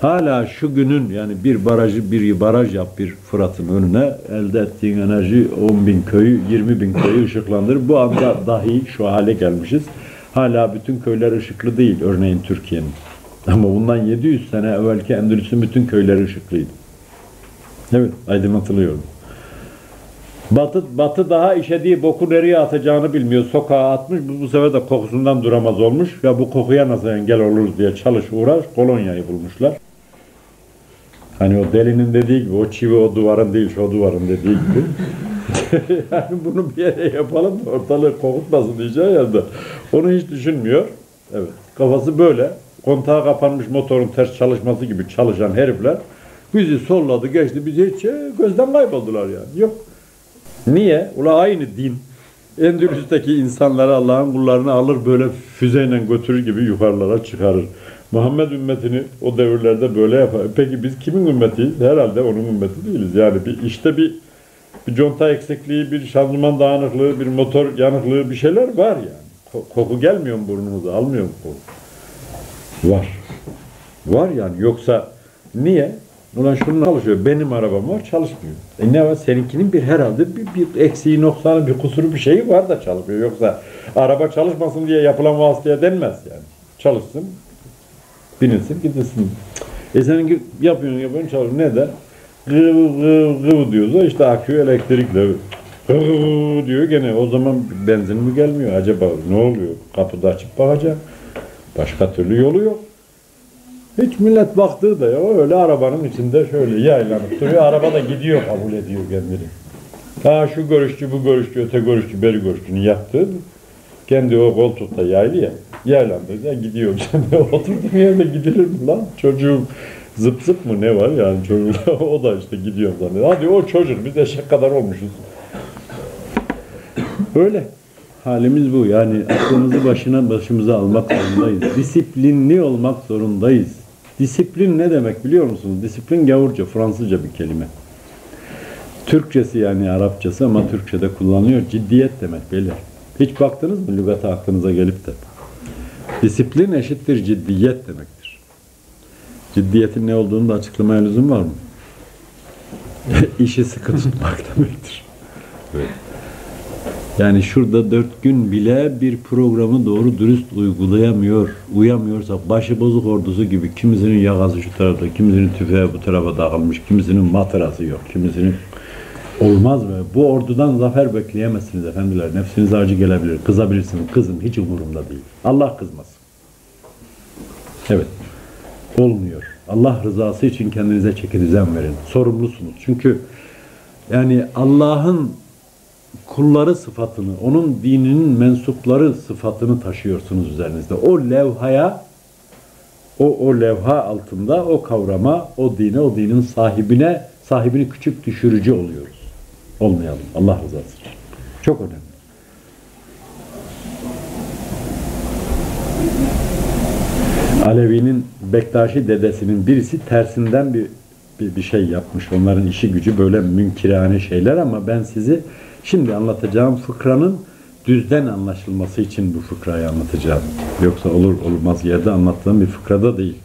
Hala şu günün yani bir barajı bir baraj yap bir Fırat'ın önüne elde ettiğin enerji 10 bin köyü 20 bin köyü ışıklandırır. Bu anda dahi şu hale gelmişiz. Hala bütün köyler ışıklı değil örneğin Türkiye'nin. Ama bundan 700 sene evvelki Endülüs'ün bütün köyleri ışıklıydı. Evet aydınlatılıyor. Batı, batı daha işediği boku nereye atacağını bilmiyor. Sokağa atmış. Bu, bu sefer de kokusundan duramaz olmuş. Ya bu kokuya nasıl engel oluruz diye çalış uğraş. Kolonyayı bulmuşlar. Hani o delinin dediği gibi o çivi o duvarın değil şu duvarın dediği gibi. yani bunu bir yere yapalım da ortalığı kokutmasın diyeceği yerde. Onu hiç düşünmüyor. Evet. Kafası böyle. Kontağa kapanmış motorun ters çalışması gibi çalışan herifler bizi solladı geçti. Bizi hiç e, gözden kayboldular yani. Yok. Niye? Ula aynı din. Endülüs'teki insanları Allah'ın kullarını alır böyle füzeyle götürür gibi yukarılara çıkarır. Muhammed ümmetini o devirlerde böyle yapar. Peki biz kimin ümmetiyiz? Herhalde onun ümmeti değiliz. Yani bir işte bir bir conta eksikliği, bir şanzıman dağınıklığı, bir motor yanıklığı bir şeyler var yani. Koku gelmiyor mu burnumuza? Almıyor mu koku? Var. Var yani. Yoksa niye? Ulan şunun çalışıyor. Benim arabam var çalışmıyor. E ne var? Seninkinin bir herhalde bir, bir eksiği, noksanı, bir kusuru bir şeyi var da çalışmıyor. Yoksa araba çalışmasın diye yapılan vasıtaya denmez yani. Çalışsın, binilsin, gidilsin. E seninki yapıyorsun, yapıyorsun, çalışıyor. Neden? Gıv gıv gıv diyorsa işte akü elektrikle gıv diyor gene. O zaman benzin mi gelmiyor? Acaba ne oluyor? Kapıda açıp bakacağım. Başka türlü yolu yok. Hiç millet baktığı da ya öyle arabanın içinde şöyle yaylanıp duruyor. Araba da gidiyor kabul ediyor kendini. Ha şu görüşçü, bu görüşçü, öte görüşçü, beri görüşçünün yaptığı kendi o koltukta yaylı ya. Yaylandı ya gidiyor. Şimdi oturdum yerde gidilir mi lan? Çocuğum zıp zıp mı ne var yani çocuk o da işte gidiyor zannediyor. Hadi o çocuk biz eşek kadar olmuşuz. Öyle. Halimiz bu. Yani aklımızı başına başımıza almak zorundayız. Disiplinli olmak zorundayız. Disiplin ne demek biliyor musunuz? Disiplin gavurca, Fransızca bir kelime. Türkçesi yani Arapçası ama Türkçe'de kullanılıyor. Ciddiyet demek beyler. Hiç baktınız mı lügata aklınıza gelip de? Disiplin eşittir ciddiyet demektir. Ciddiyetin ne olduğunu da açıklamaya lüzum var mı? İşi sıkı tutmak demektir. Evet. Yani şurada dört gün bile bir programı doğru dürüst uygulayamıyor, uyamıyorsak başıbozuk ordusu gibi kimisinin yakası şu tarafta, kimisinin tüfeği bu tarafa dağılmış, kimisinin materası yok, kimisinin olmaz mı? Bu ordudan zafer bekleyemezsiniz efendiler. Nefsiniz acı gelebilir, kızabilirsiniz. Kızın hiç umurumda değil. Allah kızmasın. Evet. Olmuyor. Allah rızası için kendinize çeki verin. Sorumlusunuz. Çünkü yani Allah'ın kulları sıfatını, onun dininin mensupları sıfatını taşıyorsunuz üzerinizde. O levhaya, o, o levha altında, o kavrama, o dine, o dinin sahibine, sahibini küçük düşürücü oluyoruz. Olmayalım. Allah rızası için. Çok önemli. Alevi'nin Bektaşi dedesinin birisi tersinden bir, bir, bir şey yapmış. Onların işi gücü böyle münkirane şeyler ama ben sizi Şimdi anlatacağım fıkranın düzden anlaşılması için bu fıkrayı anlatacağım. Yoksa olur olmaz yerde anlattığım bir fıkrada değil.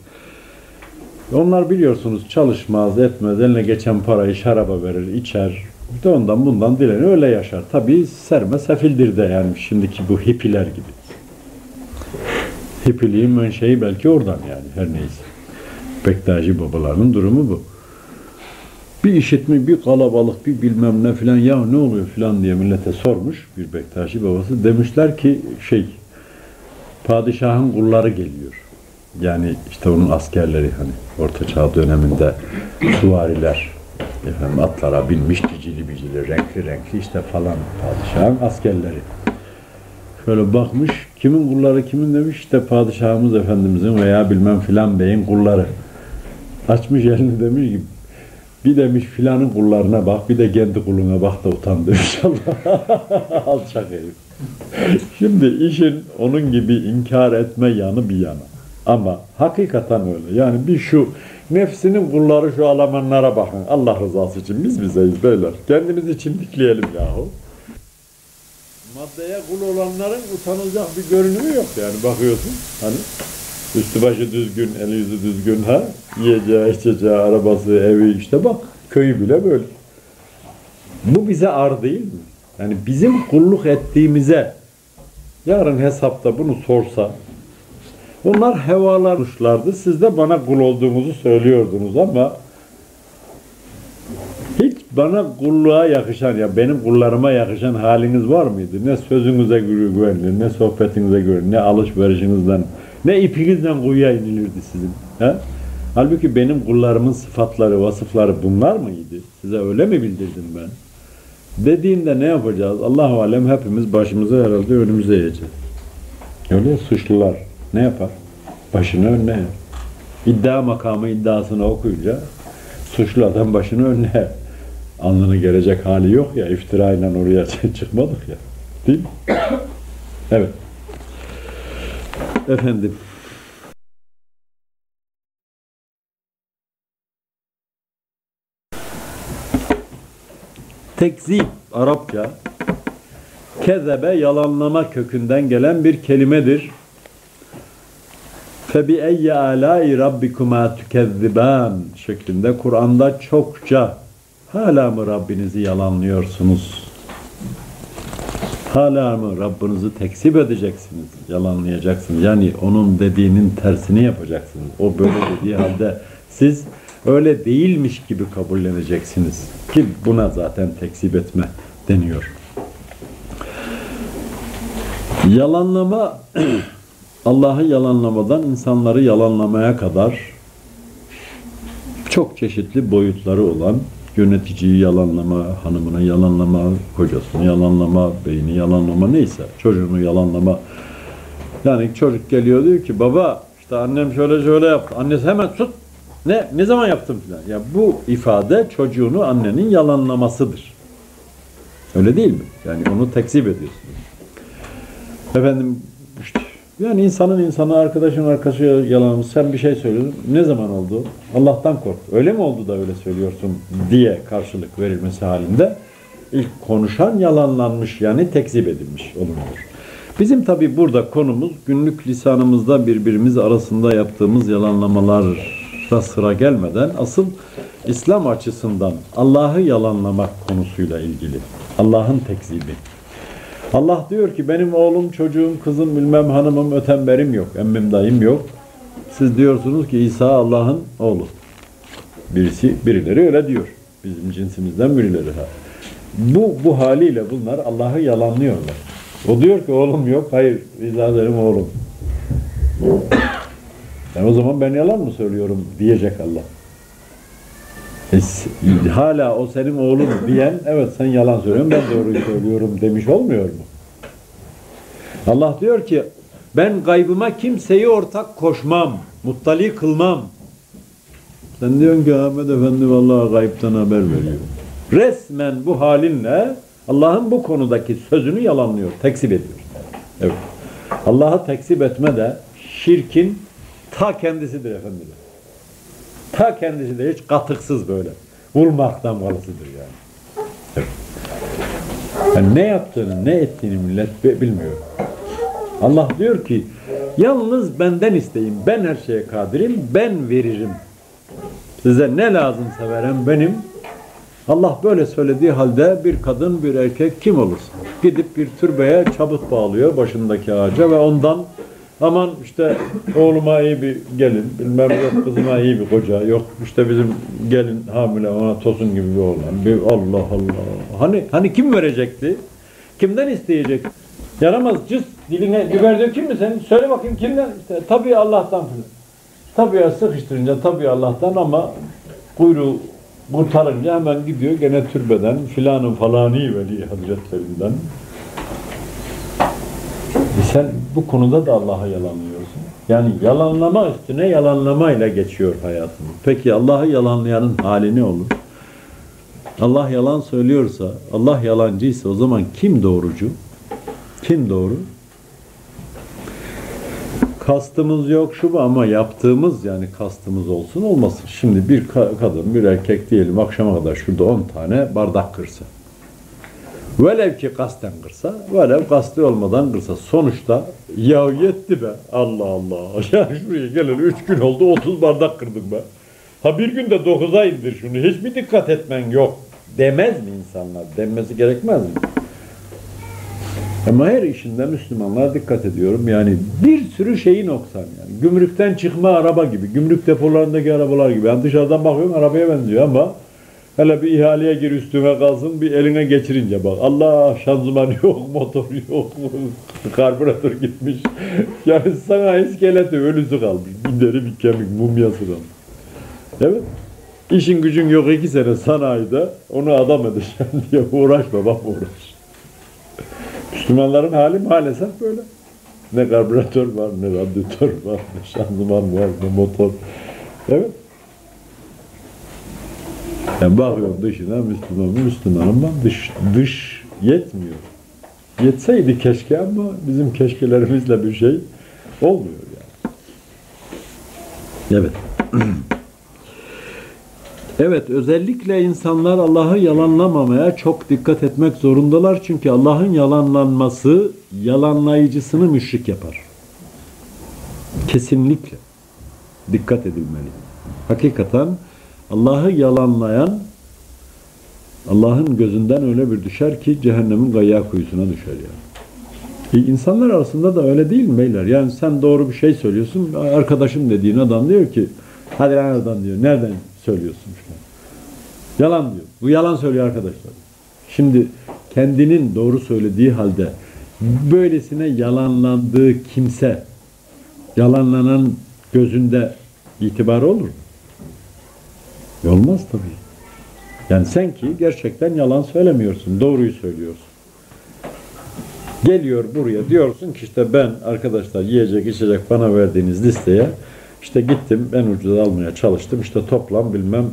Onlar biliyorsunuz çalışmaz, etmez, eline geçen parayı şaraba verir, içer. De ondan bundan dileni öyle yaşar. Tabii serme sefildir de yani şimdiki bu hippiler gibi. Hippiliğin menşei belki oradan yani her neyse. Bektaşi babalarının durumu bu bir işitme, bir kalabalık, bir bilmem ne filan ya ne oluyor filan diye millete sormuş bir Bektaşi babası. Demişler ki şey padişahın kulları geliyor. Yani işte onun askerleri hani Orta Çağ döneminde suvariler efendim atlara binmiş cicili bicili renkli renkli işte falan padişahın askerleri. Şöyle bakmış kimin kulları kimin demiş işte padişahımız efendimizin veya bilmem filan beyin kulları. Açmış elini demiş ki bir demiş filanın kullarına bak, bir de kendi kuluna bak da utan demiş Allah. Alçak herif. Şimdi işin onun gibi inkar etme yanı bir yana. Ama hakikaten öyle. Yani bir şu nefsinin kulları şu alamanlara bakın. Allah rızası için biz bizeyiz beyler. Kendimizi çimdikleyelim yahu. Maddeye kul olanların utanılacak bir görünümü yok yani bakıyorsun. Hani üstü başı düzgün, eli yüzü düzgün ha. Yiyeceği, içeceği, arabası, evi işte bak. Köyü bile böyle. Bu bize ar değil mi? Yani bizim kulluk ettiğimize yarın hesapta bunu sorsa bunlar hevalar kuşlardı. Siz de bana kul olduğumuzu söylüyordunuz ama bana kulluğa yakışan ya benim kullarıma yakışan haliniz var mıydı? Ne sözünüze gü- güvenilir, ne sohbetinize güvenilir, ne alışverişinizden, ne ipinizden kuyuya inilirdi sizin. He? Halbuki benim kullarımın sıfatları, vasıfları bunlar mıydı? Size öyle mi bildirdim ben? Dediğinde ne yapacağız? Allahu alem hepimiz başımızı herhalde önümüze eğeceğiz. Öyle ya, suçlular ne yapar? Başını önüne eğer. İddia makamı iddiasını okuyunca suçlu adam başını önüne eğer. Alnını gelecek hali yok ya, iftirayla oraya çıkmadık ya. Değil mi? Evet. Efendim. Tekzip Arapça kezebe yalanlama kökünden gelen bir kelimedir. Eyye alâi rabbikuma tükezziban şeklinde Kur'an'da çokça hala mı Rabbinizi yalanlıyorsunuz? Hala mı Rabbinizi tekzip edeceksiniz? Yalanlayacaksınız. Yani onun dediğinin tersini yapacaksınız. O böyle dediği halde siz öyle değilmiş gibi kabulleneceksiniz. Ki buna zaten tekzip etme deniyor. Yalanlama Allah'ı yalanlamadan insanları yalanlamaya kadar çok çeşitli boyutları olan yöneticiyi yalanlama, hanımını yalanlama, kocasını yalanlama, beyni yalanlama neyse çocuğunu yalanlama. Yani çocuk geliyor diyor ki baba işte annem şöyle şöyle yaptı. Annesi hemen tut. Ne ne zaman yaptım filan. Ya bu ifade çocuğunu annenin yalanlamasıdır. Öyle değil mi? Yani onu tekzip ediyorsunuz. Efendim yani insanın insana arkadaşın arkadaşı yalanımız sen bir şey söylüyorsun. Ne zaman oldu? Allah'tan kork. Öyle mi oldu da öyle söylüyorsun diye karşılık verilmesi halinde ilk konuşan yalanlanmış yani tekzip edilmiş olunuyor. Bizim tabi burada konumuz günlük lisanımızda birbirimiz arasında yaptığımız yalanlamalara sıra gelmeden asıl İslam açısından Allah'ı yalanlamak konusuyla ilgili. Allah'ın tekzibi. Allah diyor ki benim oğlum, çocuğum, kızım, bilmem hanımım, ötemberim yok, emmim dayım yok. Siz diyorsunuz ki İsa Allah'ın oğlu. Birisi, birileri öyle diyor. Bizim cinsimizden birileri. Ha. Bu, bu haliyle bunlar Allah'ı yalanlıyorlar. O diyor ki oğlum yok, hayır İsa ederim oğlum. Yani o zaman ben yalan mı söylüyorum diyecek Allah. E, hala o senin oğlun diyen evet sen yalan söylüyorsun ben doğruyu söylüyorum demiş olmuyor mu? Allah diyor ki ben gaybıma kimseyi ortak koşmam, muttali kılmam. Sen diyorsun ki Ahmet Efendi vallahi gaybtan haber veriyor. Resmen bu halinle Allah'ın bu konudaki sözünü yalanlıyor, tekzip ediyor. Evet. Allah'ı tekzip etme de şirkin ta kendisidir efendiler. Ta kendisi de hiç katıksız böyle. Bulmaktan kalısıdır yani. Yani ne yaptığını, ne ettiğini millet bi- bilmiyor. Allah diyor ki, yalnız benden isteyin, ben her şeye kadirim, ben veririm. Size ne lazımsa veren benim. Allah böyle söylediği halde bir kadın, bir erkek kim olursa gidip bir türbeye çabuk bağlıyor başındaki ağaca ve ondan aman işte oğluma iyi bir gelin, bilmem yok kızıma iyi bir koca, yok işte bizim gelin hamile ona tosun gibi bir oğlan. Bir Allah Allah. Hani hani kim verecekti? Kimden isteyecek? Yaramaz cız diline biber dökeyim mi sen? Söyle bakayım kimden? İşte, tabii Allah'tan filan. Tabii sıkıştırınca tabii Allah'tan ama kuyruğu kurtarınca hemen gidiyor gene türbeden filanın falani veli hazretlerinden. Sen bu konuda da Allah'a yalanlıyorsun. Yani yalanlama üstüne yalanlamayla geçiyor hayatın. Peki Allah'ı yalanlayanın hali ne olur? Allah yalan söylüyorsa, Allah yalancıysa o zaman kim doğrucu? Kim doğru? Kastımız yok şu bu ama yaptığımız yani kastımız olsun olmasın. Şimdi bir ka- kadın bir erkek diyelim akşama kadar şurada 10 tane bardak kırsa. Velev ki kasten kırsa, velev kasti olmadan kırsa. Sonuçta ya yetti be. Allah Allah. Yani şuraya geleli 3 gün oldu 30 bardak kırdık be. Ha bir günde 9'a indir şunu. Hiç mi dikkat etmen yok? Demez mi insanlar? Denmesi gerekmez mi? Ama her işinde Müslümanlar dikkat ediyorum. Yani bir sürü şeyi noksan yani. Gümrükten çıkma araba gibi. Gümrük depolarındaki arabalar gibi. Yani dışarıdan bakıyorum arabaya benziyor ama hele bir ihaleye gir üstüne kalsın bir eline geçirince bak. Allah şanzıman yok, motor yok, karbüratör gitmiş. Yani sana iskeleti ölüsü kalmış. Bir deri bir kemik mumyası kalmış. Evet. İşin gücün yok iki sene sanayide onu adam edeceksin diye uğraşma bak uğraş. Müslümanların hali maalesef böyle. Ne karbüratör var, ne radyatör var, ne şanzıman var, ne motor. Evet. Yani bakıyorum dışına Müslüman, Müslüman ama dış, dış yetmiyor. Yetseydi keşke ama bizim keşkelerimizle bir şey olmuyor yani. Evet. Evet, özellikle insanlar Allah'ı yalanlamamaya çok dikkat etmek zorundalar. Çünkü Allah'ın yalanlanması yalanlayıcısını müşrik yapar. Kesinlikle. Dikkat edilmeli. Hakikaten Allah'ı yalanlayan Allah'ın gözünden öyle bir düşer ki cehennemin gayya kuyusuna düşer yani. E, İnsanlar arasında da öyle değil mi beyler? Yani sen doğru bir şey söylüyorsun. Arkadaşım dediğin adam diyor ki hadi lan adam diyor. Nereden söylüyorsun falan. Yalan diyor. Bu yalan söylüyor arkadaşlar. Şimdi kendinin doğru söylediği halde böylesine yalanlandığı kimse yalanlanan gözünde itibarı olur mu? Olmaz tabii. Yani sen ki gerçekten yalan söylemiyorsun. Doğruyu söylüyorsun. Geliyor buraya diyorsun ki işte ben arkadaşlar yiyecek içecek bana verdiğiniz listeye işte gittim en ucuz almaya çalıştım. İşte toplam bilmem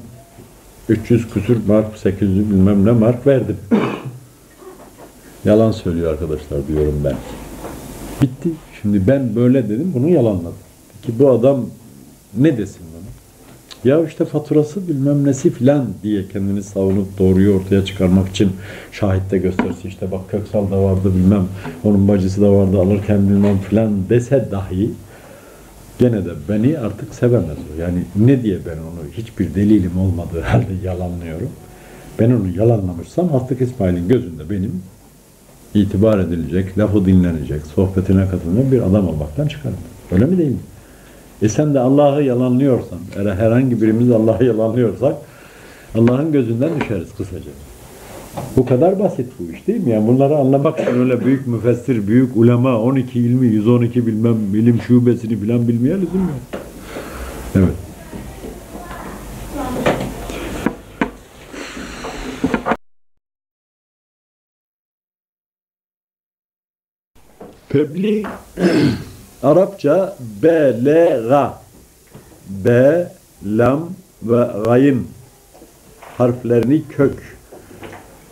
300 küsür mark 800 bilmem ne mark verdim. Yalan söylüyor arkadaşlar diyorum ben. Bitti. Şimdi ben böyle dedim bunu yalanladım. Peki bu adam ne desin? Ya işte faturası bilmem nesi filan diye kendini savunup doğruyu ortaya çıkarmak için şahitte göstersin. İşte bak Köksal da vardı bilmem onun bacısı da vardı alırken bilmem filan dese dahi gene de beni artık sevemez o. Yani ne diye ben onu hiçbir delilim olmadığı halde yalanlıyorum. Ben onu yalanlamışsam artık İsmail'in gözünde benim itibar edilecek, lafı dinlenecek, sohbetine katılacak bir adam olmaktan çıkarım. Öyle mi değil mi? E sen de Allah'ı yalanlıyorsan, herhangi birimiz Allah'ı yalanlıyorsak Allah'ın gözünden düşeriz kısaca. Bu kadar basit bu iş değil mi? Yani bunları anlamak için öyle büyük müfessir, büyük ulema, 12 ilmi, 112 bilmem bilim şubesini bilen bilmeye lüzum yok. Evet. Pebli Arapça belega be, lam ve gayın harflerini kök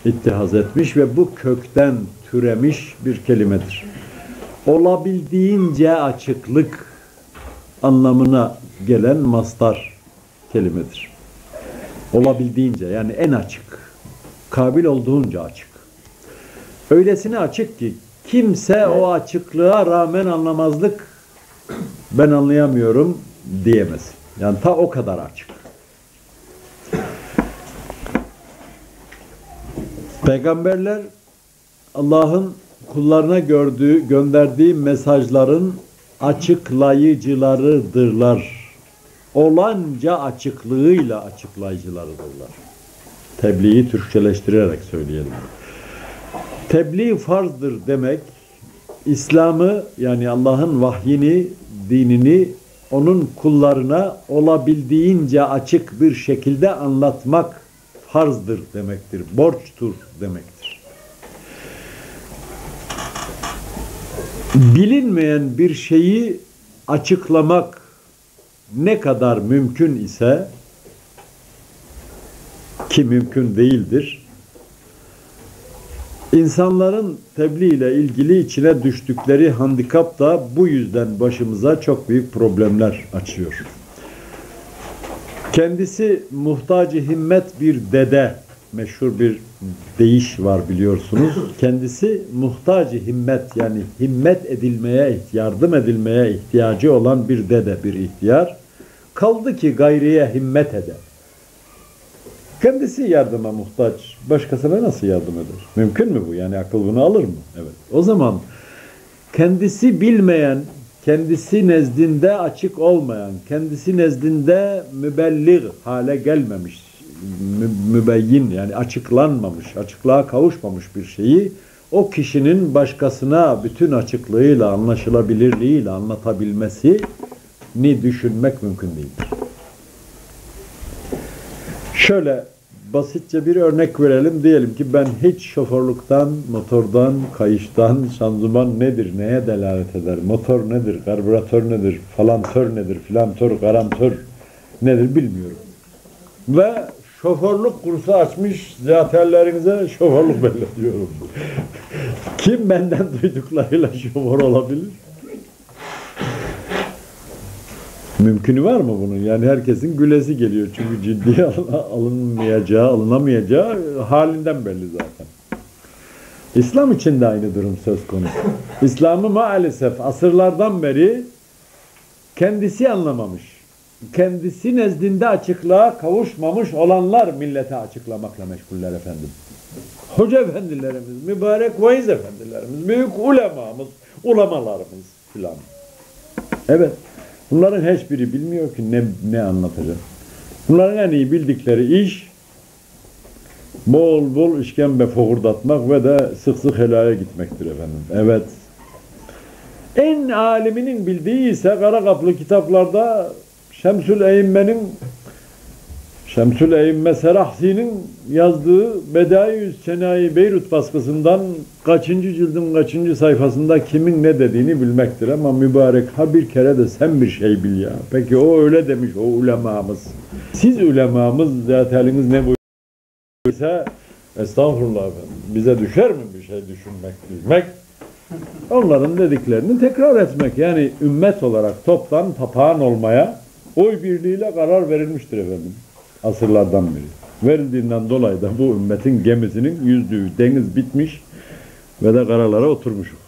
ittihaz etmiş ve bu kökten türemiş bir kelimedir. Olabildiğince açıklık anlamına gelen mastar kelimedir. Olabildiğince yani en açık, kabil olduğunca açık. Öylesine açık ki kimse o açıklığa rağmen anlamazlık ben anlayamıyorum diyemez. Yani ta o kadar açık. Peygamberler Allah'ın kullarına gördüğü, gönderdiği mesajların açıklayıcılarıdırlar. Olanca açıklığıyla açıklayıcılarıdırlar. Tebliği Türkçeleştirerek söyleyelim. Tebliğ farzdır demek, İslam'ı yani Allah'ın vahyini, dinini onun kullarına olabildiğince açık bir şekilde anlatmak farzdır demektir, borçtur demektir. Bilinmeyen bir şeyi açıklamak ne kadar mümkün ise ki mümkün değildir. İnsanların tebliğ ile ilgili içine düştükleri handikap da bu yüzden başımıza çok büyük problemler açıyor. Kendisi muhtacı himmet bir dede, meşhur bir deyiş var biliyorsunuz. Kendisi muhtacı himmet yani himmet edilmeye, yardım edilmeye ihtiyacı olan bir dede, bir ihtiyar. Kaldı ki gayriye himmet eder. Kendisi yardıma muhtaç. Başkasına nasıl yardım eder? Mümkün mü bu? Yani akıl bunu alır mı? Evet. O zaman kendisi bilmeyen, kendisi nezdinde açık olmayan, kendisi nezdinde mübellir hale gelmemiş, mü- mübeyyin yani açıklanmamış, açıklığa kavuşmamış bir şeyi o kişinin başkasına bütün açıklığıyla, anlaşılabilirliğiyle anlatabilmesi ni düşünmek mümkün değildir. Şöyle basitçe bir örnek verelim. Diyelim ki ben hiç şoförlükten, motordan, kayıştan, şanzıman nedir, neye delalet eder, motor nedir, karbüratör nedir, falantör nedir, filantör, garantör nedir bilmiyorum. Ve şoförlük kursu açmış zaterlerinize şoförlük belletiyorum. Kim benden duyduklarıyla şoför olabilir? Mümkünü var mı bunun? Yani herkesin gülesi geliyor. Çünkü ciddiye al- alınmayacağı, alınamayacağı halinden belli zaten. İslam için de aynı durum söz konusu. İslam'ı maalesef asırlardan beri kendisi anlamamış. Kendisi nezdinde açıklığa kavuşmamış olanlar millete açıklamakla meşguller efendim. Hoca efendilerimiz, mübarek vaiz efendilerimiz, büyük ulemamız, ulamalarımız filan. Evet. Bunların hiçbiri bilmiyor ki ne, ne anlatacak. Bunların en iyi bildikleri iş bol bol işkembe fokurdatmak ve de sık sık helaya gitmektir efendim. Evet. En aliminin bildiği ise kara kaplı kitaplarda Şemsül Eymme'nin Şemsül Eymme Serahsi'nin yazdığı Bedai Senayi Beyrut baskısından kaçıncı cildin kaçıncı sayfasında kimin ne dediğini bilmektir ama mübarek ha bir kere de sen bir şey bil ya. Peki o öyle demiş o ulemamız. Siz ulemamız zateniniz ne buyursa estağfurullah efendim. Bize düşer mi bir şey düşünmek bilmek? Onların dediklerini tekrar etmek. Yani ümmet olarak toptan papağan olmaya oy birliğiyle karar verilmiştir efendim asırlardan beri. Verildiğinden dolayı da bu ümmetin gemisinin yüzdüğü deniz bitmiş ve de karalara oturmuşuz.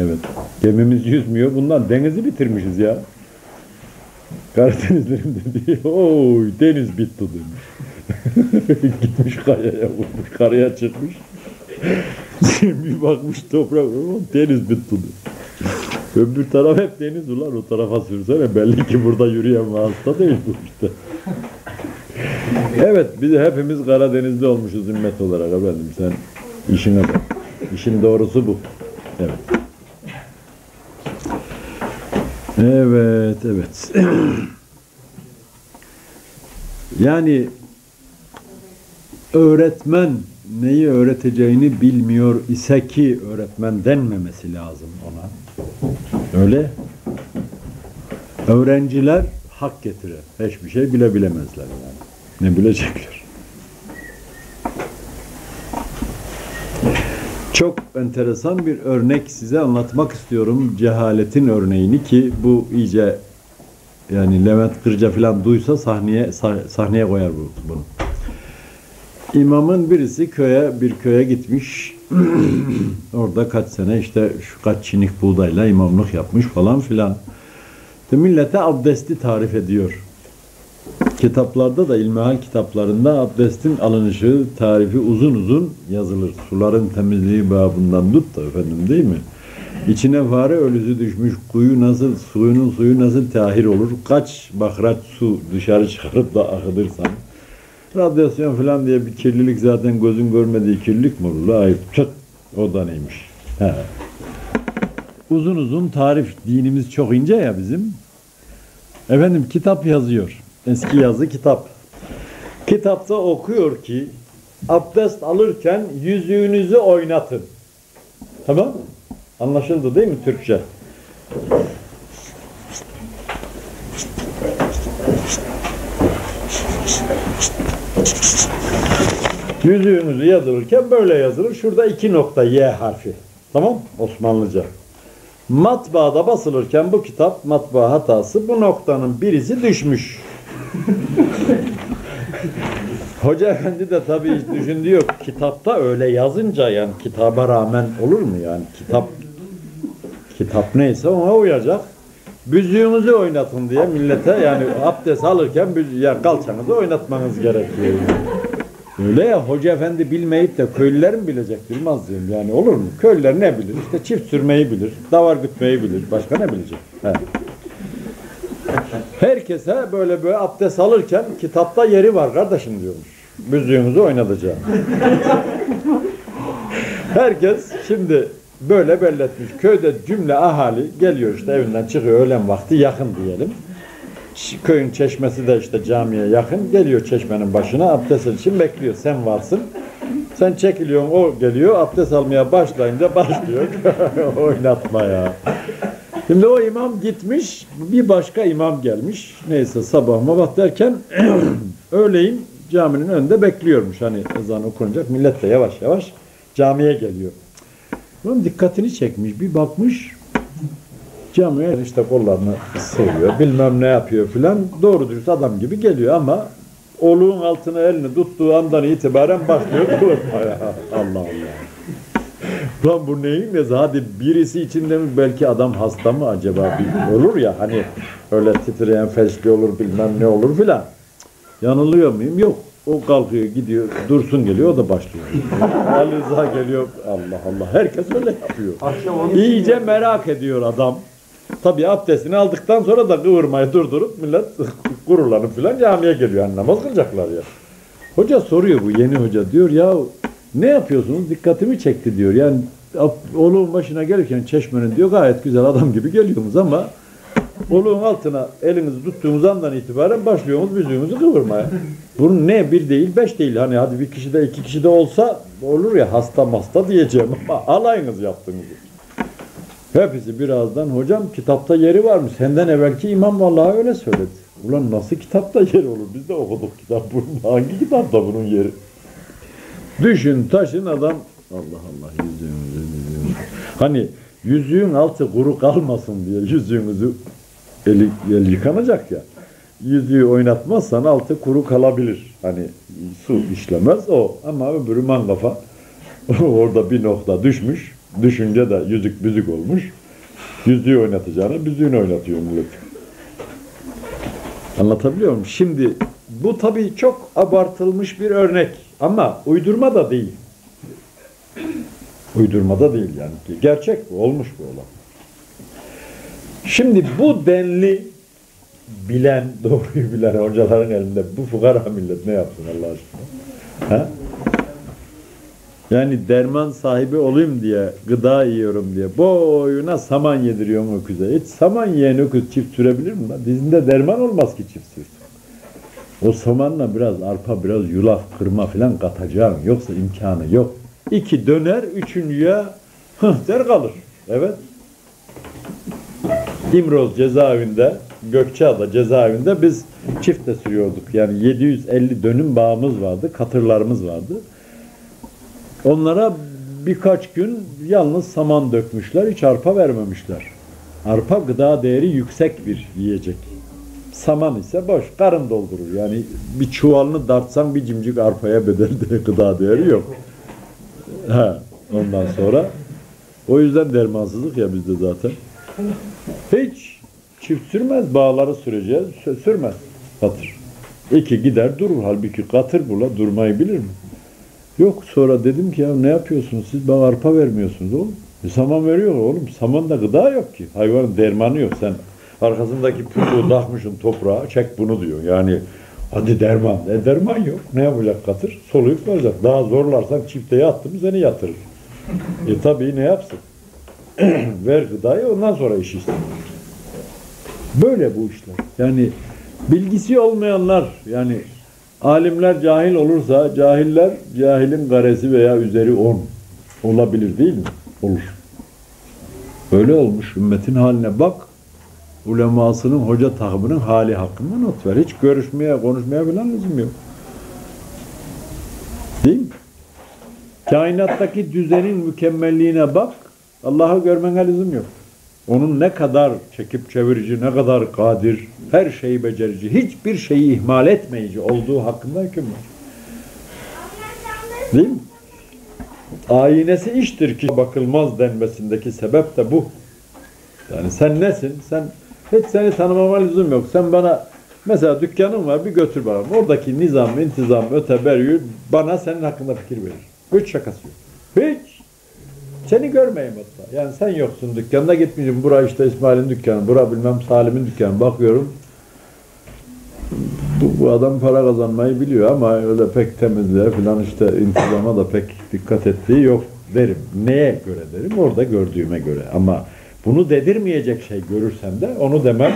Evet. Gemimiz yüzmüyor. Bundan denizi bitirmişiz ya. Karadenizlerin dediği oy deniz bitti demiş. Gitmiş kayaya vurmuş. Karaya çıkmış. bir bakmış toprak "Oo, deniz bitti demiş. Öbür taraf hep deniz ulan o tarafa sürsene belli ki burada yürüyen vasıta değil bu işte. Evet biz hepimiz Karadenizli olmuşuz ümmet olarak efendim sen işine bak. İşin doğrusu bu. Evet. Evet, evet. yani öğretmen neyi öğreteceğini bilmiyor ise ki öğretmen denmemesi lazım ona. Öyle. Öğrenciler hak getirir. Hiçbir şey bile bilemezler yani. Ne bilecekler. Çok enteresan bir örnek size anlatmak istiyorum. Cehaletin örneğini ki bu iyice yani Levent Kırca falan duysa sahneye sah- sahneye koyar bu, bunu. İmamın birisi köye bir köye gitmiş. Orada kaç sene işte şu kaç çinik buğdayla imamlık yapmış falan filan. De millete abdesti tarif ediyor. Kitaplarda da ilmihal kitaplarında abdestin alınışı tarifi uzun uzun yazılır. Suların temizliği babından tut da efendim değil mi? İçine fare ölüsü düşmüş kuyu nasıl, suyunun suyu nasıl tahir olur? Kaç bahraç su dışarı çıkarıp da akıtırsan. Radyasyon falan diye bir kirlilik zaten gözün görmediği kirlilik mi olur? Ay çıt o da neymiş? He. Uzun uzun tarif dinimiz çok ince ya bizim. Efendim kitap yazıyor. Eski yazı kitap. Kitapta okuyor ki abdest alırken yüzüğünüzü oynatın. Tamam? Anlaşıldı değil mi Türkçe? Yüzüğünüzü yazılırken böyle yazılır. Şurada iki nokta Y harfi. Tamam? Osmanlıca. Matbaada basılırken bu kitap matbaa hatası bu noktanın birisi düşmüş. Hoca efendi de tabii hiç düşündüğü yok. Kitapta öyle yazınca yani kitaba rağmen olur mu yani kitap kitap neyse ona uyacak. Büzüğünüzü oynatın diye millete yani abdest alırken büz, ya kalçanızı oynatmanız gerekiyor. Öyle ya hoca efendi bilmeyip de köylüler mi bilecek bilmez diyorum yani olur mu? Köylüler ne bilir? İşte çift sürmeyi bilir, davar gütmeyi bilir. Başka ne bilecek? He. Herkese böyle böyle abdest alırken kitapta yeri var kardeşim diyormuş. Büzüğünüzü oynatacağım. Herkes şimdi böyle belletmiş. Köyde cümle ahali geliyor işte evinden çıkıyor öğlen vakti yakın diyelim. Köyün çeşmesi de işte camiye yakın. Geliyor çeşmenin başına abdest için bekliyor. Sen varsın. Sen çekiliyorsun o geliyor abdest almaya başlayınca başlıyor oynatmaya. Şimdi o imam gitmiş, bir başka imam gelmiş. Neyse sabah mabah derken öğleyin caminin önünde bekliyormuş. Hani ezan okunacak. Millet de yavaş yavaş camiye geliyor. Bunun dikkatini çekmiş. Bir bakmış camiye işte kollarını sıvıyor. Bilmem ne yapıyor filan. Doğru dürüst adam gibi geliyor ama oluğun altına elini tuttuğu andan itibaren başlıyor. Allah Allah. Lan bu neyin nesi? Hadi birisi içinde mi belki adam hasta mı acaba olur ya hani öyle titreyen felçli olur bilmem ne olur filan. Yanılıyor muyum? Yok. O kalkıyor gidiyor dursun geliyor o da başlıyor. Ali Rıza geliyor Allah Allah herkes öyle yapıyor. İyice merak ediyor adam. Tabii abdestini aldıktan sonra da kıvırmayı durdurup millet kurulanıp filan camiye geliyor. Yani namaz kılacaklar ya. Hoca soruyor bu yeni hoca diyor ya ne yapıyorsunuz dikkatimi çekti diyor. Yani oluğun başına gelirken çeşmenin diyor gayet güzel adam gibi geliyorsunuz ama oluğun altına elinizi tuttuğunuz andan itibaren başlıyorsunuz büzüğünüzü kıvırmaya. Bunun ne bir değil beş değil hani hadi bir kişi de iki kişi de olsa olur ya hasta hasta diyeceğim ama alayınız yaptığınızı. Hepsi birazdan hocam kitapta yeri var mı? Senden evvelki imam vallahi öyle söyledi. Ulan nasıl kitapta yeri olur? Biz de okuduk kitap. Bunun hangi kitapta bunun yeri? Düşün taşın adam Allah Allah yüzüğümüzü yüzüğümüzü. Hani yüzüğün altı kuru kalmasın diye yüzüğümüzü eli, el yıkanacak ya. Yüzüğü oynatmazsan altı kuru kalabilir. Hani su işlemez o. Ama öbürü mangafa. Orada bir nokta düşmüş. Düşünce de yüzük büzük olmuş. Yüzüğü oynatacağını büzüğünü oynatıyor millet. Anlatabiliyor muyum? Şimdi bu tabii çok abartılmış bir örnek ama uydurma da değil. Uydurma da değil yani. Gerçek bu, olmuş bu olay. Şimdi bu denli bilen, doğruyu bilen hocaların elinde bu fukara millet ne yapsın Allah aşkına? Ha? Yani derman sahibi olayım diye, gıda yiyorum diye boyuna saman yediriyorsun öküze. Hiç saman yiyen öküz çift sürebilir mi? Dizinde derman olmaz ki çift sürsün. O samanla biraz arpa, biraz yulaf, kırma falan katacaksın. Yoksa imkanı yok. İki döner, üçüncüye der kalır. Evet. İmroz cezaevinde, Gökçeada cezaevinde biz çifte sürüyorduk. Yani 750 dönüm bağımız vardı, katırlarımız vardı. Onlara birkaç gün yalnız saman dökmüşler, hiç arpa vermemişler. Arpa gıda değeri yüksek bir yiyecek. Saman ise boş, karın doldurur. Yani bir çuvalını dartsan bir cimcik arpaya bedel de gıda değeri yok. Ha, ondan sonra o yüzden dermansızlık ya bizde zaten. Hiç çift sürmez, bağları süreceğiz, sü- sürmez katır. İki gider durur. Halbuki katır bula durmayı bilir mi? Yok sonra dedim ki ya ne yapıyorsunuz siz bana arpa vermiyorsunuz oğlum. E, saman veriyor oğlum. Samanda gıda yok ki. Hayvanın dermanı yok. Sen arkasındaki pulluğu takmışsın toprağa çek bunu diyor. Yani hadi derman. E derman yok. Ne yapacak katır? Soluyup verecek. Daha zorlarsan çifteye attım seni yatırır. E tabii ne yapsın? Ver gıdayı ondan sonra iş ister. Böyle bu işler. Yani bilgisi olmayanlar yani alimler cahil olursa cahiller cahilin karesi veya üzeri on olabilir değil mi? Olur. Öyle olmuş ümmetin haline bak. Ulemasının hoca takımının hali hakkında not ver. Hiç görüşmeye, konuşmaya falan lüzum yok. Değil mi? Kainattaki düzenin mükemmelliğine bak. Allah'ı görmene lüzum yok. Onun ne kadar çekip çevirici, ne kadar kadir, her şeyi becerici, hiçbir şeyi ihmal etmeyici olduğu hakkında hüküm var. Değil mi? Ayinesi iştir ki bakılmaz denmesindeki sebep de bu. Yani sen nesin? Sen hiç seni tanımama lüzum yok. Sen bana mesela dükkanın var bir götür bana. Oradaki nizam, intizam, öteberiyü bana senin hakkında fikir verir. Hiç şakası yok. Hiç. Seni görmeyeyim hatta. Yani sen yoksun dükkanda gitmişim. Bura işte İsmail'in dükkanı. Bura bilmem Salim'in dükkanı. Bakıyorum. Bu, bu adam para kazanmayı biliyor ama öyle pek temizliğe falan işte intizama da pek dikkat ettiği yok derim. Neye göre derim? Orada gördüğüme göre. Ama bunu dedirmeyecek şey görürsen de onu demem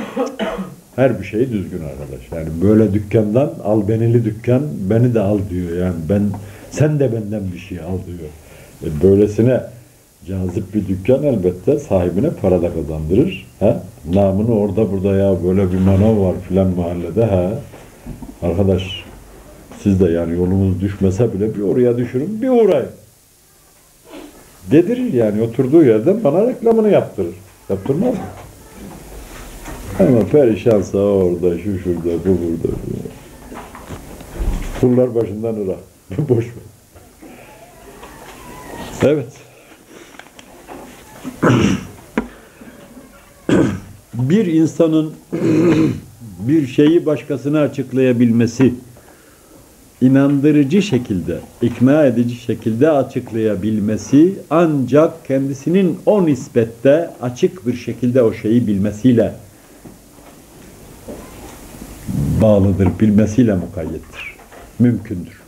her bir şey düzgün arkadaş. Yani böyle dükkandan al benili dükkan beni de al diyor. Yani ben sen de benden bir şey al diyor. E böylesine cazip bir dükkan elbette sahibine para da kazandırır. Ha? Namını orada burada ya böyle bir manav var filan mahallede ha. Arkadaş siz de yani yolunuz düşmese bile bir oraya düşürün bir uğrayın. Dedirir yani oturduğu yerden bana reklamını yaptırır. Yaptırmaz mı? Ama perişansa orada, şu şurada, bu burada. Kullar başından ırak. Boş ver. Evet. bir insanın bir şeyi başkasına açıklayabilmesi, inandırıcı şekilde, ikna edici şekilde açıklayabilmesi ancak kendisinin o nispette açık bir şekilde o şeyi bilmesiyle bağlıdır, bilmesiyle mukayyettir. Mümkündür.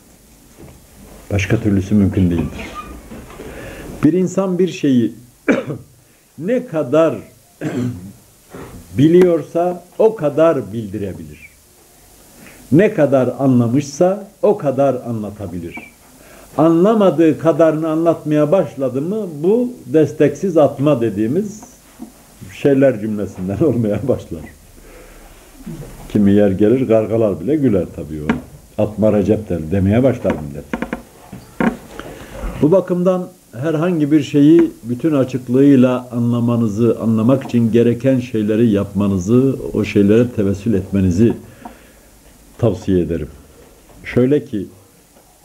Başka türlüsü mümkün değildir. Bir insan bir şeyi ne kadar biliyorsa o kadar bildirebilir. Ne kadar anlamışsa o kadar anlatabilir. Anlamadığı kadarını anlatmaya başladı mı bu desteksiz atma dediğimiz şeyler cümlesinden olmaya başlar. Kimi yer gelir gargalar bile güler tabii o. Atma Recep der demeye başlar millet. Bu bakımdan herhangi bir şeyi bütün açıklığıyla anlamanızı, anlamak için gereken şeyleri yapmanızı, o şeylere tevessül etmenizi tavsiye ederim. Şöyle ki,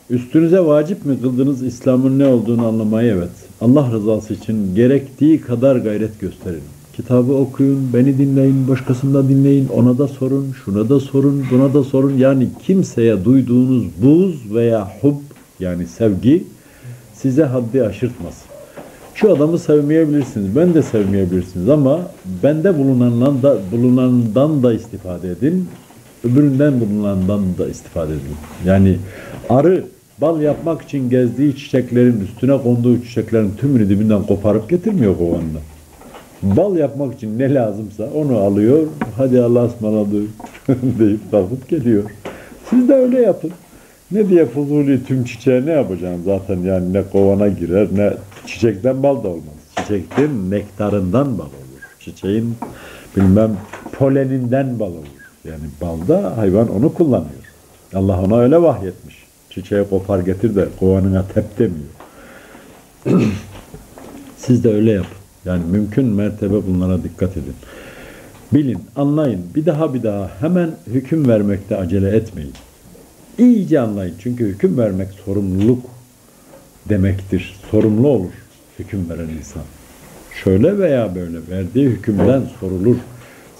üstünüze vacip mi kıldığınız İslam'ın ne olduğunu anlamayı evet. Allah rızası için gerektiği kadar gayret gösterin. Kitabı okuyun, beni dinleyin, başkasını da dinleyin, ona da sorun, şuna da sorun, buna da sorun. Yani kimseye duyduğunuz buz veya hub yani sevgi size haddi aşırtmasın. Şu adamı sevmeyebilirsiniz, ben de sevmeyebilirsiniz ama bende bulunandan da, bulunandan da istifade edin, öbüründen bulunandan da istifade edin. Yani arı bal yapmak için gezdiği çiçeklerin üstüne konduğu çiçeklerin tümünü dibinden koparıp getirmiyor kovanına. Bal yapmak için ne lazımsa onu alıyor, hadi Allah'a ısmarladık deyip kalkıp geliyor. Siz de öyle yapın. Ne diye fuzuli tüm çiçeğe ne yapacaksın zaten yani ne kovana girer ne çiçekten bal da olmaz. Çiçekten nektarından bal olur. Çiçeğin bilmem poleninden bal olur. Yani balda hayvan onu kullanıyor. Allah ona öyle vahyetmiş. Çiçeği kopar getir de kovanına tep demiyor. Siz de öyle yapın. Yani mümkün mertebe bunlara dikkat edin. Bilin, anlayın. Bir daha bir daha hemen hüküm vermekte acele etmeyin. İyice anlayın. Çünkü hüküm vermek sorumluluk demektir. Sorumlu olur hüküm veren insan. Şöyle veya böyle verdiği hükümden sorulur.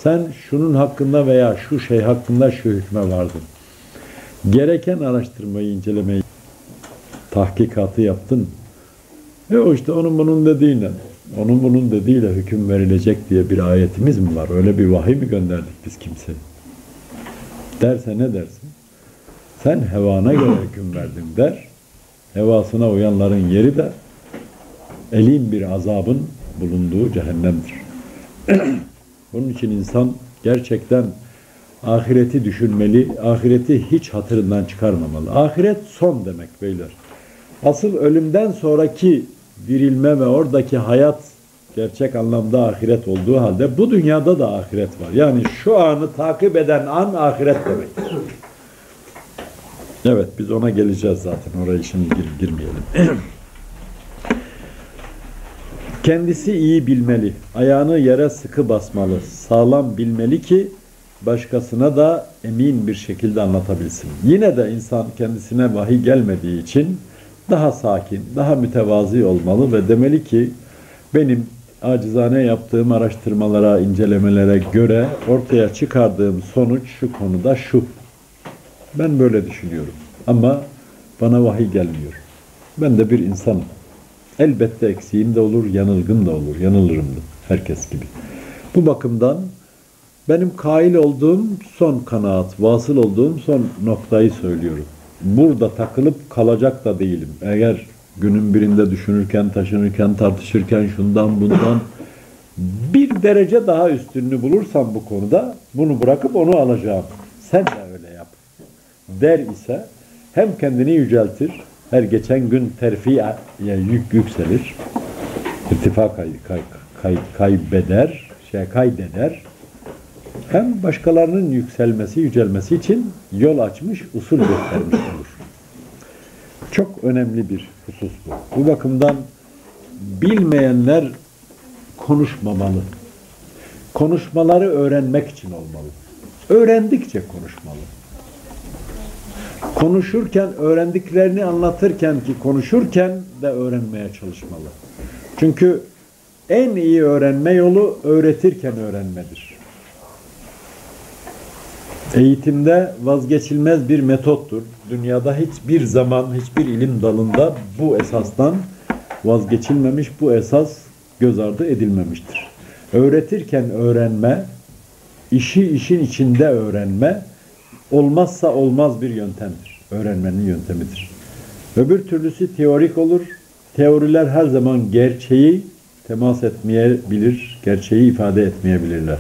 Sen şunun hakkında veya şu şey hakkında şu hükme vardın. Gereken araştırmayı, incelemeyi, tahkikatı yaptın. E o işte onun bunun dediğiyle, onun bunun dediğiyle hüküm verilecek diye bir ayetimiz mi var? Öyle bir vahiy mi gönderdik biz kimseye? Derse ne dersin? Sen hevana göre hüküm verdin der. Hevasına uyanların yeri de elin bir azabın bulunduğu cehennemdir. Bunun için insan gerçekten ahireti düşünmeli, ahireti hiç hatırından çıkarmamalı. Ahiret son demek beyler. Asıl ölümden sonraki dirilme ve oradaki hayat gerçek anlamda ahiret olduğu halde bu dünyada da ahiret var. Yani şu anı takip eden an ahiret demektir. Evet biz ona geleceğiz zaten. Oraya şimdi gir, girmeyelim. Kendisi iyi bilmeli. Ayağını yere sıkı basmalı. Sağlam bilmeli ki başkasına da emin bir şekilde anlatabilsin. Yine de insan kendisine vahiy gelmediği için daha sakin, daha mütevazi olmalı ve demeli ki benim acizane yaptığım araştırmalara, incelemelere göre ortaya çıkardığım sonuç şu konuda şu. Ben böyle düşünüyorum. Ama bana vahiy gelmiyor. Ben de bir insanım. Elbette eksiğim de olur, yanılgım da olur. Yanılırım da. Herkes gibi. Bu bakımdan benim kail olduğum son kanaat, vasıl olduğum son noktayı söylüyorum. Burada takılıp kalacak da değilim. Eğer günün birinde düşünürken, taşınırken, tartışırken şundan bundan bir derece daha üstünlüğü bulursam bu konuda bunu bırakıp onu alacağım. Sen de öyle yap. Der ise hem kendini yüceltir, her geçen gün terfi yani yük yükselir, irtifa kay, kay, kay, kaybeder, şey kaydeder, hem başkalarının yükselmesi, yücelmesi için yol açmış, usul göstermiş olur. Çok önemli bir husus bu. Bu bakımdan bilmeyenler konuşmamalı. Konuşmaları öğrenmek için olmalı. Öğrendikçe konuşmalı. Konuşurken, öğrendiklerini anlatırken ki konuşurken de öğrenmeye çalışmalı. Çünkü en iyi öğrenme yolu öğretirken öğrenmedir. Eğitimde vazgeçilmez bir metottur. Dünyada hiçbir zaman, hiçbir ilim dalında bu esasdan vazgeçilmemiş, bu esas göz ardı edilmemiştir. Öğretirken öğrenme, işi işin içinde öğrenme, olmazsa olmaz bir yöntemdir. Öğrenmenin yöntemidir. Öbür türlüsü teorik olur. Teoriler her zaman gerçeği temas etmeyebilir, gerçeği ifade etmeyebilirler.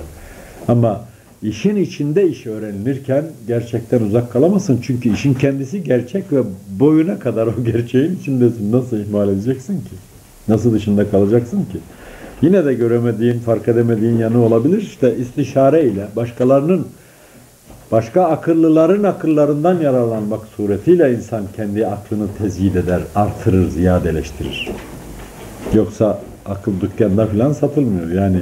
Ama işin içinde iş öğrenilirken gerçekten uzak kalamazsın. Çünkü işin kendisi gerçek ve boyuna kadar o gerçeğin içindesin. Nasıl ihmal edeceksin ki? Nasıl dışında kalacaksın ki? Yine de göremediğin, fark edemediğin yanı olabilir. İşte istişare ile başkalarının başka akıllıların akıllarından yararlanmak suretiyle insan kendi aklını tezyid eder, artırır, ziyadeleştirir. Yoksa akıl dükkanda falan satılmıyor. Yani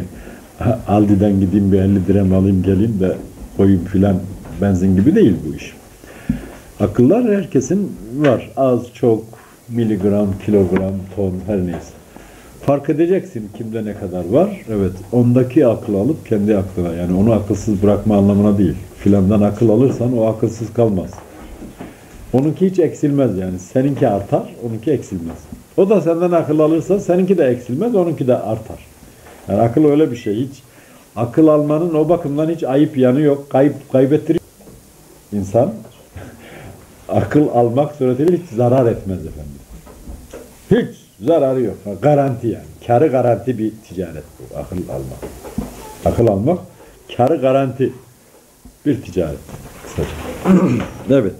Aldi'den gideyim bir 50 dirhem alayım geleyim de koyayım filan benzin gibi değil bu iş. Akıllar herkesin var. Az, çok, miligram, kilogram, ton her neyse. Fark edeceksin kimde ne kadar var. Evet, ondaki aklı alıp kendi aklına yani onu akılsız bırakma anlamına değil. Filandan akıl alırsan o akılsız kalmaz. Onunki hiç eksilmez yani. Seninki artar, onunki eksilmez. O da senden akıl alırsa seninki de eksilmez, onunki de artar. Yani akıl öyle bir şey. Hiç akıl almanın o bakımdan hiç ayıp yanı yok. Kayıp kaybettiriyor. İnsan akıl almak suretiyle hiç zarar etmez efendim. Hiç zararı yok. Garanti yani. Karı garanti bir ticaret bu. Akıl almak. Akıl almak karı garanti bir ticaret. Evet.